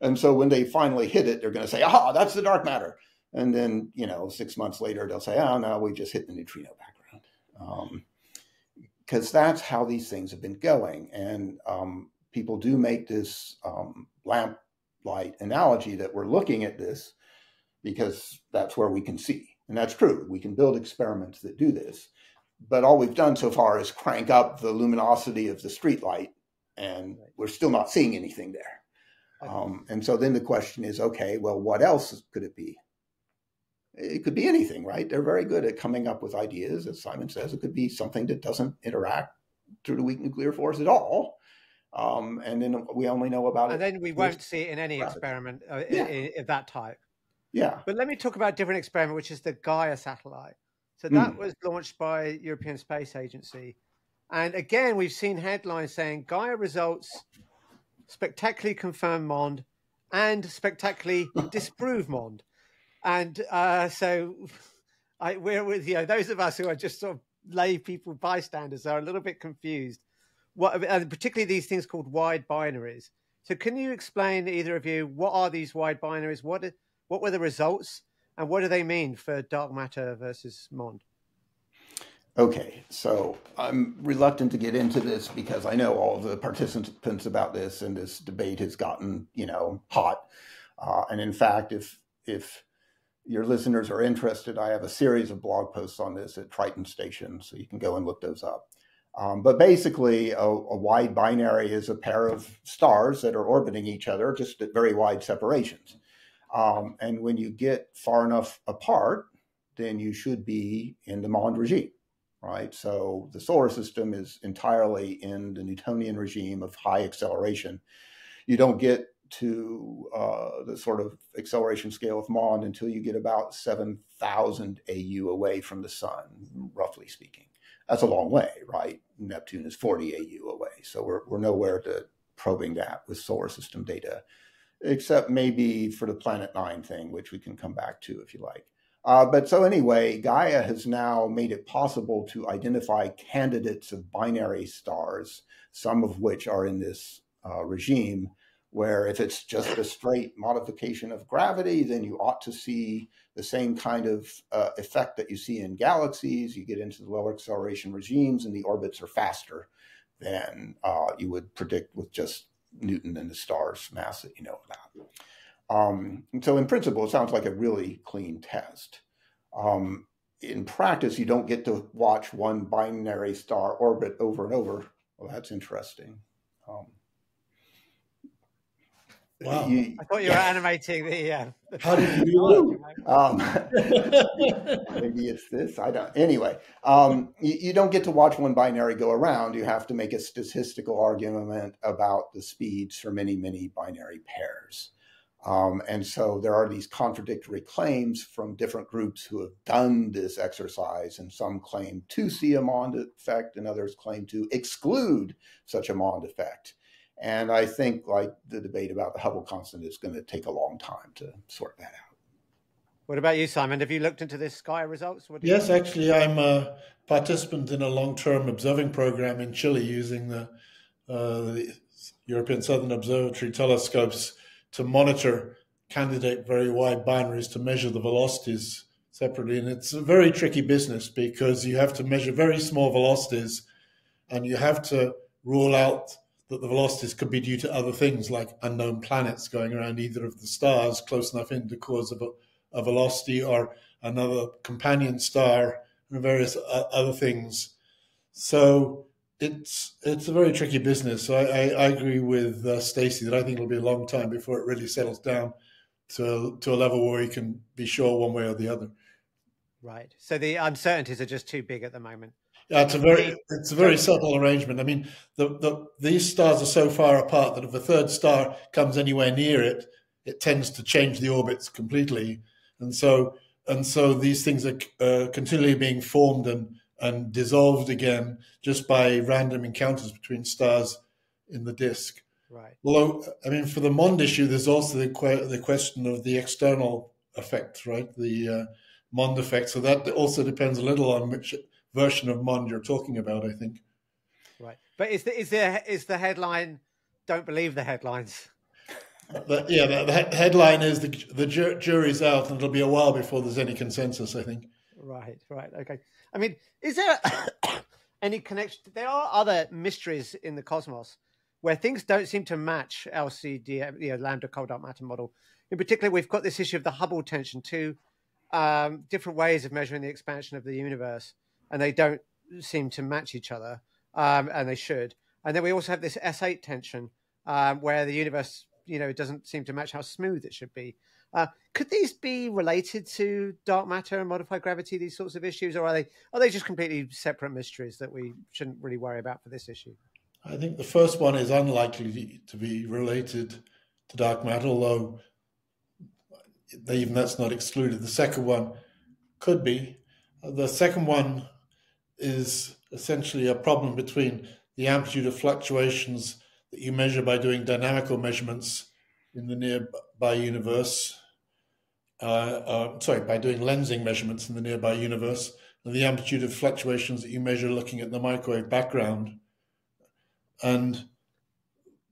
And so when they finally hit it, they're going to say, aha, that's the dark matter. And then, you know, six months later, they'll say, oh, no, we just hit the neutrino background. Um, Because that's how these things have been going. And um, people do make this um, lamp light analogy that we're looking at this because that's where we can see. And that's true. We can build experiments that do this. But all we've done so far is crank up the luminosity of the street light, and we're still not seeing anything there. Um, and so then the question is okay, well, what else could it be? It could be anything, right? They're very good at coming up with ideas. As Simon says, it could be something that doesn't interact through the weak nuclear force at all. Um, and then we only know about and it. And then we won't see it in any experiment uh, yeah. of that type. Yeah. But let me talk about a different experiment, which is the Gaia satellite. So that mm. was launched by European Space Agency. And again, we've seen headlines saying Gaia results spectacularly confirm MOND and spectacularly disprove MOND. And uh, so I, we're with you those of us who are just sort of lay people bystanders are a little bit confused. What, and particularly these things called wide binaries. So can you explain, either of you, what are these wide binaries? What what were the results, and what do they mean for dark matter versus MOND? Okay, so I'm reluctant to get into this because I know all the participants about this, and this debate has gotten you know hot. Uh, and in fact, if if your listeners are interested, I have a series of blog posts on this at Triton Station, so you can go and look those up. Um, but basically, a, a, wide binary is a pair of stars that are orbiting each other, just at very wide separations. Um, and when you get far enough apart, then you should be in the Mond regime, right? So the solar system is entirely in the Newtonian regime of high acceleration. You don't get to uh, the sort of acceleration scale of Mond until you get about 7,000 AU away from the sun, roughly speaking. That's a long way, right? Neptune is 40 AU away. So we're, we're nowhere to probing that with solar system data except maybe for the Planet Nine thing, which we can come back to if you like. Uh, but so anyway, Gaia has now made it possible to identify candidates of binary stars, some of which are in this uh, regime, where if it's just a straight modification of gravity, then you ought to see the same kind of uh, effect that you see in galaxies. You get into the lower acceleration regimes, and the orbits are faster than uh, you would predict with just Newton and the star's mass that you know about. Um, so in principle, it sounds like a really clean test. Um, in practice, you don't get to watch one binary star orbit over and over. Well, that's interesting. Um, Wow. You, I thought you were animating the. Uh, How did you do that? Um, maybe it's this. I don't. Anyway, um, you, you, don't get to watch one binary go around. You have to make a statistical argument about the speeds for many, many binary pairs. Um, and so there are these contradictory claims from different groups who have done this exercise, and some claim to see a Mond effect, and others claim to exclude such a Mond effect. And I think, like the debate about the Hubble constant, is going to take a long time to sort that out. What about you, Simon? Have you looked into this Sky results? yes, think? actually, I'm a participant in a long-term observing program in Chile using the, uh, the European Southern Observatory telescopes to monitor candidate very wide binaries to measure the velocities separately. And it's a very tricky business because you have to measure very small velocities and you have to rule out that the velocities could be due to other things like unknown planets going around either of the stars close enough in to cause a, a velocity or another companion star and various other things. So it's it's a very tricky business. So I, I, I agree with uh, Stacy that I think it'll be a long time before it really settles down to to a level where you can be sure one way or the other. Right. So the uncertainties are just too big at the moment. Yeah, it's a very it's a very subtle arrangement. I mean, the, the these stars are so far apart that if a third star comes anywhere near it, it tends to change the orbits completely, and so and so these things are uh, continually being formed and and dissolved again just by random encounters between stars in the disk. Right. Although, I mean, for the Mond issue, there's also the que- the question of the external effect, right? The uh, Mond effect. So that also depends a little on which version of Mond you're talking about, I think. Right. But is the is the is the headline? Don't believe the headlines. The, yeah, the, the, headline is the the jury's out, and it'll be a while before there's any consensus. I think. Right. Right. Okay. I mean, is there any connection? There are other mysteries in the cosmos where things don't seem to match LCD, you know, lambda cold dark matter model. In particular, we've got this issue of the Hubble tension, two um, different ways of measuring the expansion of the universe, and they don't seem to match each other, um, and they should. And then we also have this S8 tension, um, where the universe, you know, doesn't seem to match how smooth it should be. Uh, could these be related to dark matter and modified gravity? These sorts of issues, or are they are they just completely separate mysteries that we shouldn't really worry about for this issue? I think the first one is unlikely to be related to dark matter, although even that's not excluded. The second one could be. The second one is essentially a problem between the amplitude of fluctuations that you measure by doing dynamical measurements in the nearby universe. Uh, uh, sorry, by doing lensing measurements in the nearby universe, and the amplitude of fluctuations that you measure looking at the microwave background and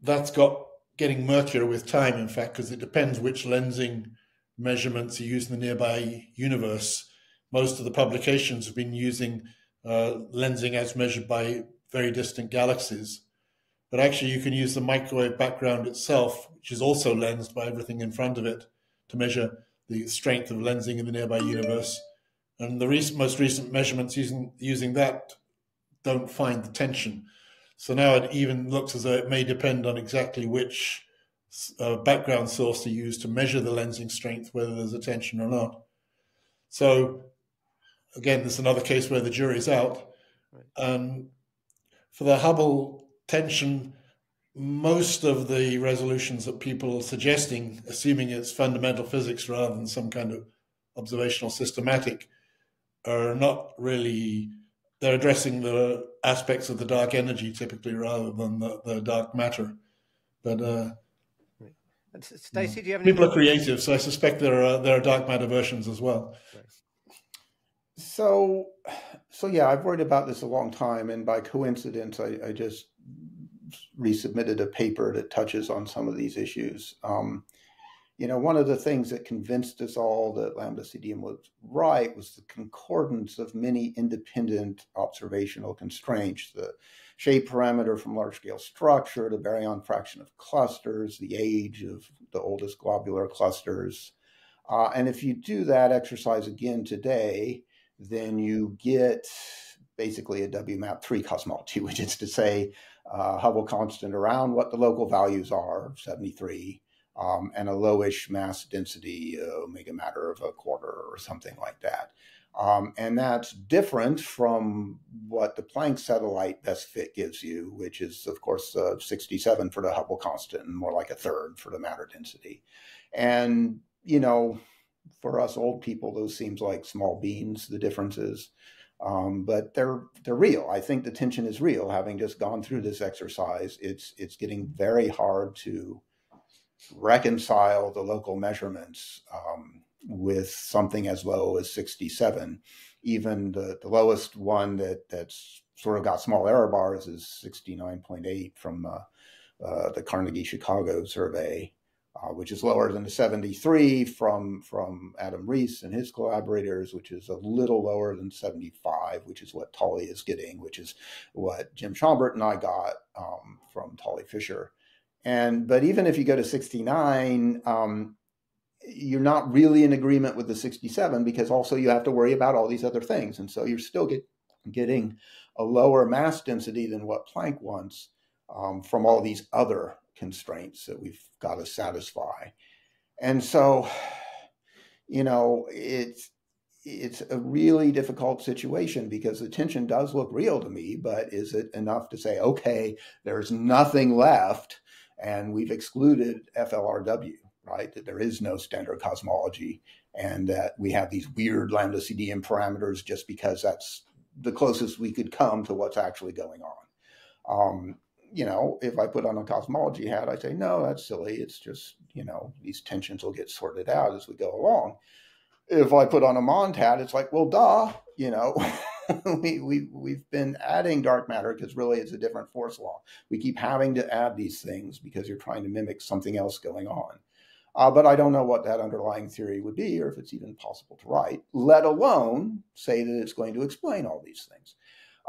that's got getting murkier with time, in fact, because it depends which lensing measurements are used in the nearby universe. Most of the publications have been using uh, lensing as measured by very distant galaxies. But actually, you can use the microwave background itself, which is also lensed by everything in front of it, to measure the strength of lensing in the nearby universe. And the most recent measurements using, using that don't find the tension. So now it even looks as though it may depend on exactly which uh, background source to use to measure the lensing strength, whether there's a tension or not. So again, there's another case where the jury's out. Right. And for the Hubble tension, most of the resolutions that people are suggesting, assuming it's fundamental physics rather than some kind of observational systematic, are not really they're addressing the aspects of the dark energy typically rather than the, the dark matter. But uh, Stacy, do you have any people are creative, so I suspect there are there are dark matter versions as well. So, so yeah, I've worried about this a long time, and by coincidence, I, I just resubmitted a paper that touches on some of these issues. Um, you know, one of the things that convinced us all that lambda CDM was right was the concordance of many independent observational constraints, the shape parameter from large scale structure, the baryon fraction of clusters, the age of the oldest globular clusters. Uh, and if you do that exercise again today, then you get basically a WMAP3 cosmology, which is to say uh, Hubble constant around what the local values are, 73, um, and a lowish mass density uh, omega matter of a quarter or something like that. Um, and that's different from what the Planck satellite best fit gives you, which is, of course, uh, 67 for the Hubble constant and more like a third for the matter density. And, you know, for us old people, those seems like small beans, the differences. Um, but they're they're real. I think the tension is real. Having just gone through this exercise, it's it's getting very hard to reconcile the local measurements um, with something as low as 67. Even the, the lowest one that that's sort of got small error bars is 69.8 from uh, uh, the Carnegie Chicago survey, uh, which is lower than the 73 from from Adam Riess and his collaborators, which is a little lower than 75, which is what Tully is getting, which is what Jim Schombert and I got um, from Tully Fisher. And but even if you go to 69, um, you're not really in agreement with the 67 because also you have to worry about all these other things, and so you're still get getting a lower mass density than what Planck wants um, from all these other constraints that we've got to satisfy. And so, you know, it's it's a really difficult situation because the tension does look real to me, but is it enough to say, okay, there's nothing left and we've excluded FLRW, right? That there is no standard cosmology and that we have these weird lambda CDM parameters just because that's the closest we could come to what's actually going on. Um, you know, if I put on a cosmology hat, I say, no, that's silly. It's just, you know, these tensions will get sorted out as we go along. If I put on a Mond hat, it's like, well, duh, you know, we, we, we've been adding dark matter because really it's a different force law. We keep having to add these things because you're trying to mimic something else going on. Uh, but I don't know what that underlying theory would be or if it's even possible to write, let alone say that it's going to explain all these things.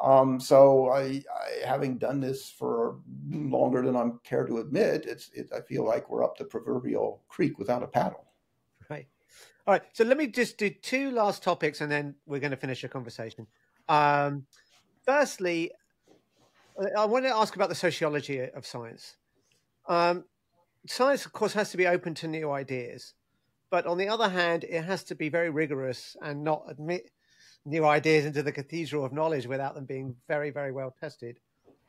Um, so I, I, having done this for longer than I'm care to admit, it's it, I feel like we're up the proverbial creek without a paddle. Right. All right. So let me just do two last topics, and then we're going to finish a conversation. Um, firstly, I want to ask about the sociology of science. Um, science, of course, has to be open to new ideas, but on the other hand, it has to be very rigorous and not admit new ideas into the cathedral of knowledge without them being very, very well tested.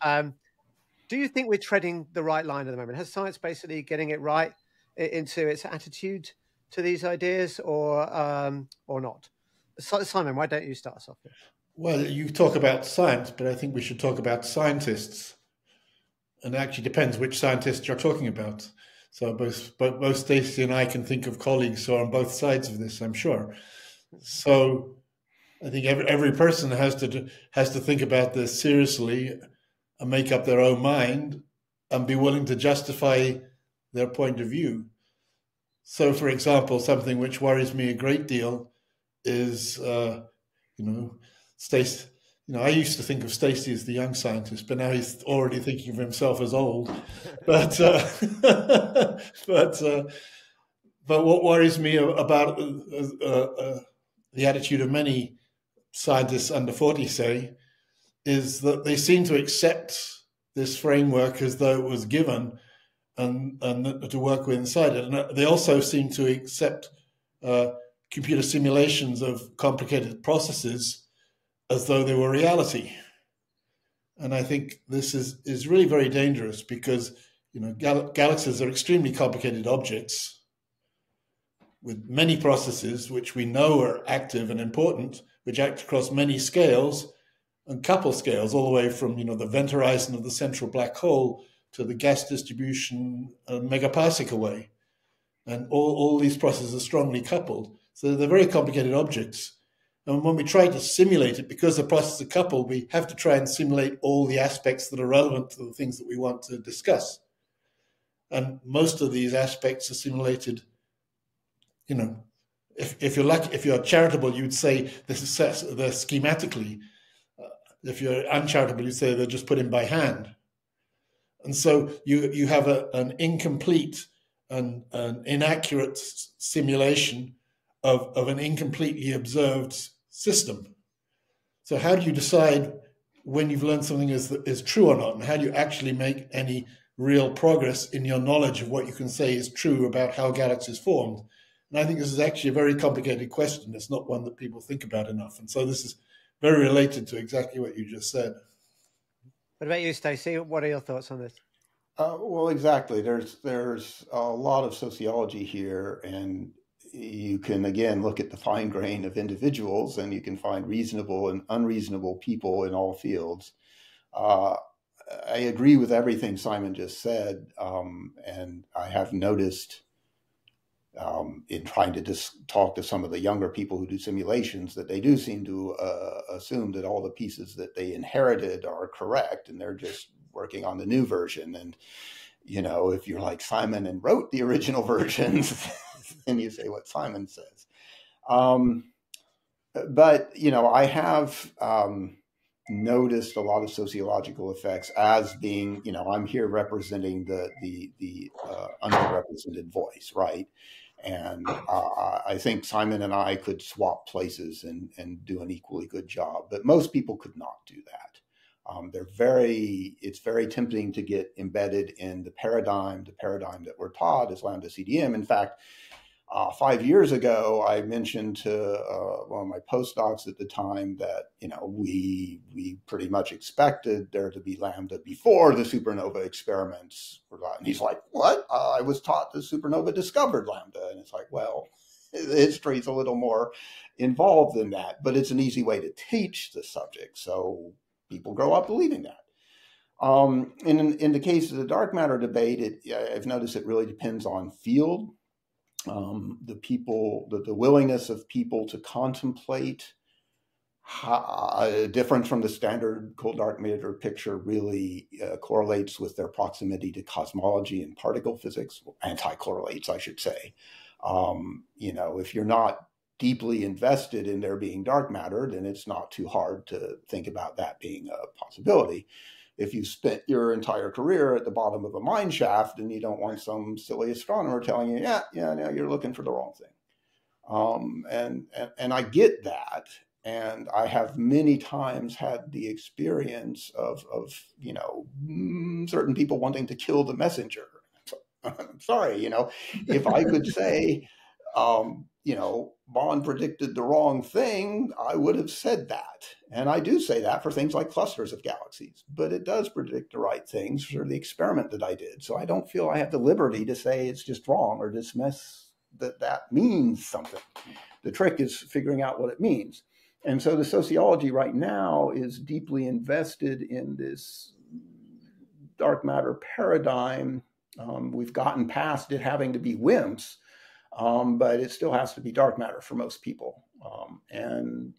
Um, do you think we're treading the right line at the moment? Has science basically getting it right into its attitude to these ideas, or um, or not? Simon, why don't you start us off? Here? Well, you talk about science, but I think we should talk about scientists, and it actually depends which scientists you're talking about. So both both, both Stacy and I can think of colleagues who are on both sides of this. I'm sure. So I think every every person has to has to think about this seriously and make up their own mind and be willing to justify their point of view. So, for example, something which worries me a great deal is, uh, you know, Stacy. You know, I used to think of Stacy as the young scientist, but now he's already thinking of himself as old. But uh, but uh, but what worries me about uh, uh, uh, the attitude of many scientists under 40 say is that they seem to accept this framework as though it was given and, and to work with inside it. And they also seem to accept uh, computer simulations of complicated processes as though they were reality. And I think this is, is really very dangerous because you know gal- galaxies are extremely complicated objects with many processes which we know are active and important, which act across many scales and couple scales, all the way from you know the event horizon of the central black hole to the gas distribution uh, a megaparsec away, and all, all these processes are strongly coupled. So they're very complicated objects. And when we try to simulate it, because the processes are coupled, we have to try and simulate all the aspects that are relevant to the things that we want to discuss. And most of these aspects are simulated, you know, if, if you're lucky, if you're charitable, you'd say this is they're schematically. Uh, if you're uncharitable, you'd say they're just put in by hand. And so you you have a, an incomplete and an inaccurate simulation of, of an incompletely observed system. So how do you decide when you've learned something is is true or not, and how do you actually make any real progress in your knowledge of what you can say is true about how galaxies formed? And I think this is actually a very complicated question. It's not one that people think about enough. And so this is very related to exactly what you just said. What about you, Stacy? What are your thoughts on this? Uh, well, exactly. There's there's a lot of sociology here, and you can again look at the fine grain of individuals, and you can find reasonable and unreasonable people in all fields. Uh, I agree with everything Simon just said, um, and I have noticed um, in trying to just talk to some of the younger people who do simulations that they do seem to uh, assume that all the pieces that they inherited are correct and they're just working on the new version. And you know if you're like simon and wrote the original versions then you say what simon says. Um, but you know i have um, noticed a lot of sociological effects as being you know i'm here representing the the the uh, underrepresented voice right And uh, I think Simon and I could swap places and, and do an equally good job, but most people could not do that. Um, they're very, it's very tempting to get embedded in the paradigm. The paradigm that we're taught is Lambda CDM. In fact, uh, five years ago, I mentioned to uh, one of my postdocs at the time that you know we we pretty much expected there to be lambda before the supernova experiments were done. And he's like, "What? Uh, I was taught the supernova discovered lambda," and it's like, well, the history is a little more involved than that, but it's an easy way to teach the subject, so people grow up believing that. Um, in in the case of the dark matter debate, it, I've noticed it really depends on field um, the people, the, the, willingness of people to contemplate how, uh, different from the standard cold dark matter picture really uh, correlates with their proximity to cosmology and particle physics, anti-correlates, I should say. Um, you know, if you're not deeply invested in there being dark matter, then it's not too hard to think about that being a possibility if you spent your entire career at the bottom of a mine shaft and you don't want some silly astronomer telling you, yeah, yeah, no, you're looking for the wrong thing. Um, and, and, and I get that. And I have many times had the experience of, of you know, mm, certain people wanting to kill the messenger. I'm sorry, you know, if I could say, um, you know, MOND predicted the wrong thing, I would have said that. And I do say that for things like clusters of galaxies, but it does predict the right things for the experiment that I did. So I don't feel I have the liberty to say it's just wrong or dismiss that that means something. The trick is figuring out what it means. And so the sociology right now is deeply invested in this dark matter paradigm. Um, we've gotten past it having to be WIMPs um, but it still has to be dark matter for most people. Um, and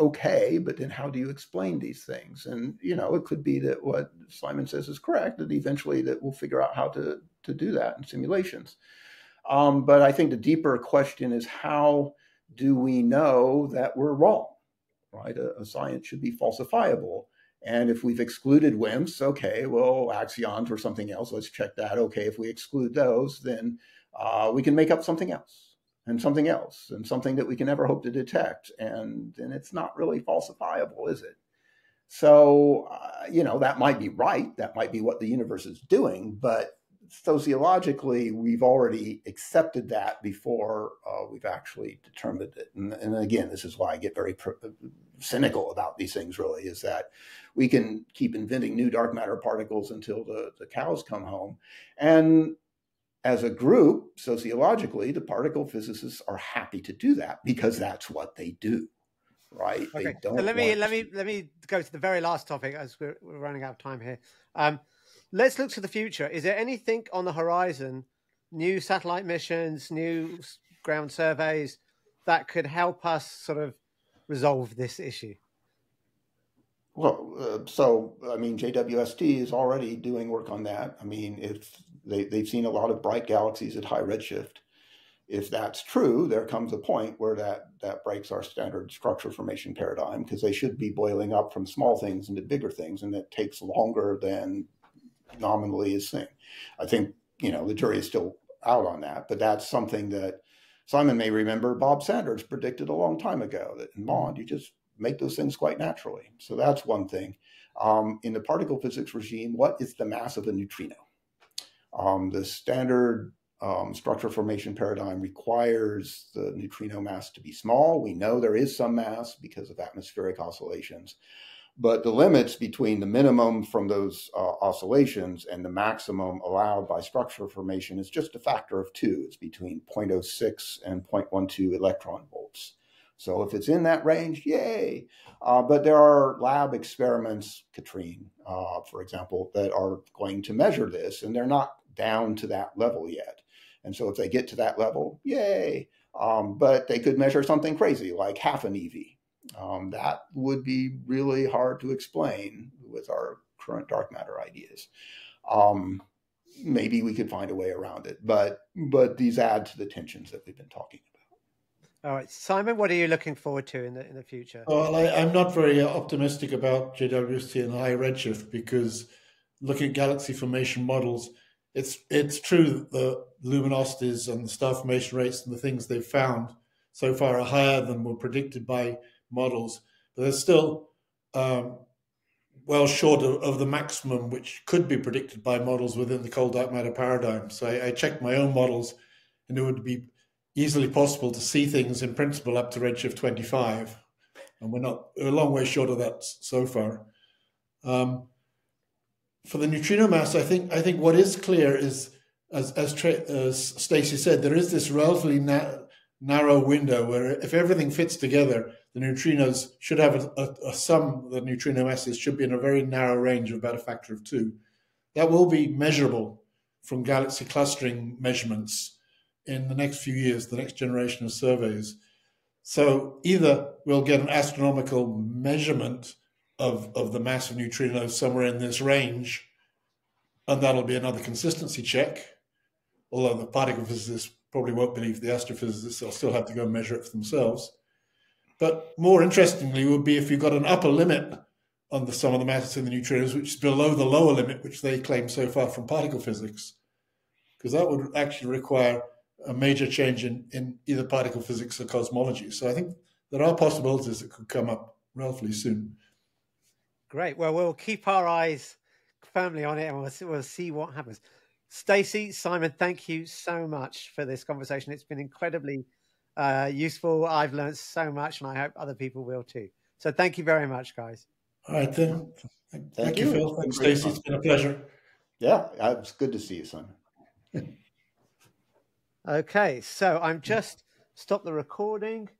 okay, but then how do you explain these things? And you know, it could be that what Simon says is correct, that eventually that we'll figure out how to to do that in simulations. Um, but I think the deeper question is how do we know that we're wrong? Right, a, a science should be falsifiable. And if we've excluded WIMPs, okay, well, axions or something else, let's check that. Okay, if we exclude those, then uh, we can make up something else and something else and something that we can never hope to detect. And, and it's not really falsifiable, is it? So, uh, you know, that might be right. That might be what the universe is doing. But sociologically, we've already accepted that before uh, we've actually determined it. And, and, again, this is why I get very cynical about these things, really, is that we can keep inventing new dark matter particles until the, the cows come home. And as a group, sociologically, the particle physicists are happy to do that because that's what they do, right? Okay. so let me let me let me go to the very last topic as we're, we're running out of time here. Um, let's look to the future. Is there anything on the horizon, new satellite missions, new ground surveys that could help us sort of resolve this issue? Well, uh, so I mean, JWST is already doing work on that. I mean, if they, they've seen a lot of bright galaxies at high redshift. If that's true, there comes a point where that, that breaks our standard structure formation paradigm because they should be boiling up from small things into bigger things, and it takes longer than nominally is seen. I think you know the jury is still out on that, but that's something that Simon may remember. Bob Sanders predicted a long time ago that in Mond you just make those things quite naturally. So that's one thing. Um, in the particle physics regime, what is the mass of a neutrino? Um, the standard um, structure formation paradigm requires the neutrino mass to be small. We know there is some mass because of atmospheric oscillations, but the limits between the minimum from those uh, oscillations and the maximum allowed by structure formation is just a factor of two. It's between 0.06 and 0.12 electron volts. So if it's in that range, yay. Uh, but there are lab experiments, KATRIN, uh, for example, that are going to measure this, and they're not down to that level yet. And so if they get to that level, yay. Um, but they could measure something crazy like half an EV. Um, that would be really hard to explain with our current dark matter ideas. Um, maybe we could find a way around it, but but these add to the tensions that we've been talking about. All right, Simon, what are you looking forward to in the in the future? Well, I, am not very optimistic about JWST and high redshift because looking at galaxy formation models, it's it's true that the luminosities and the star formation rates and the things they've found so far are higher than were predicted by models, but they're still um, well short of, of, the maximum which could be predicted by models within the cold dark matter paradigm. So I, I checked my own models, and it would be easily possible to see things in principle up to redshift 25, and we're not we're a long way short of that so far. Um, for the neutrino mass, I think I think what is clear is, as as, as Stacy said, there is this relatively na- narrow window where if everything fits together, the neutrinos should have a, a, a sum. The neutrino masses should be in a very narrow range of about a factor of two. That will be measurable from galaxy clustering measurements in the next few years, the next generation of surveys. So either we'll get an astronomical measurement of, of the mass of neutrinos somewhere in this range, and that'll be another consistency check. Although the particle physicists probably won't believe the astrophysicists, they'll still have to go and measure it for themselves. But more interestingly would be if you got an upper limit on the sum of the masses in the neutrinos, which is below the lower limit, which they claim so far from particle physics, because that would actually require a major change in, in either particle physics or cosmology. So I think there are possibilities that could come up relatively soon. Great. Well, we'll keep our eyes firmly on it and we'll see, we'll see what happens. Stacy, Simon, thank you so much for this conversation. It's been incredibly uh, useful. I've learned so much and I hope other people will too. So thank you very much, guys. All right, then. Thank, thank you, you, Phil. Thanks, Stacy. It's been a pleasure. Yeah, it's good to see you, Simon. okay, so I'm just stop the recording.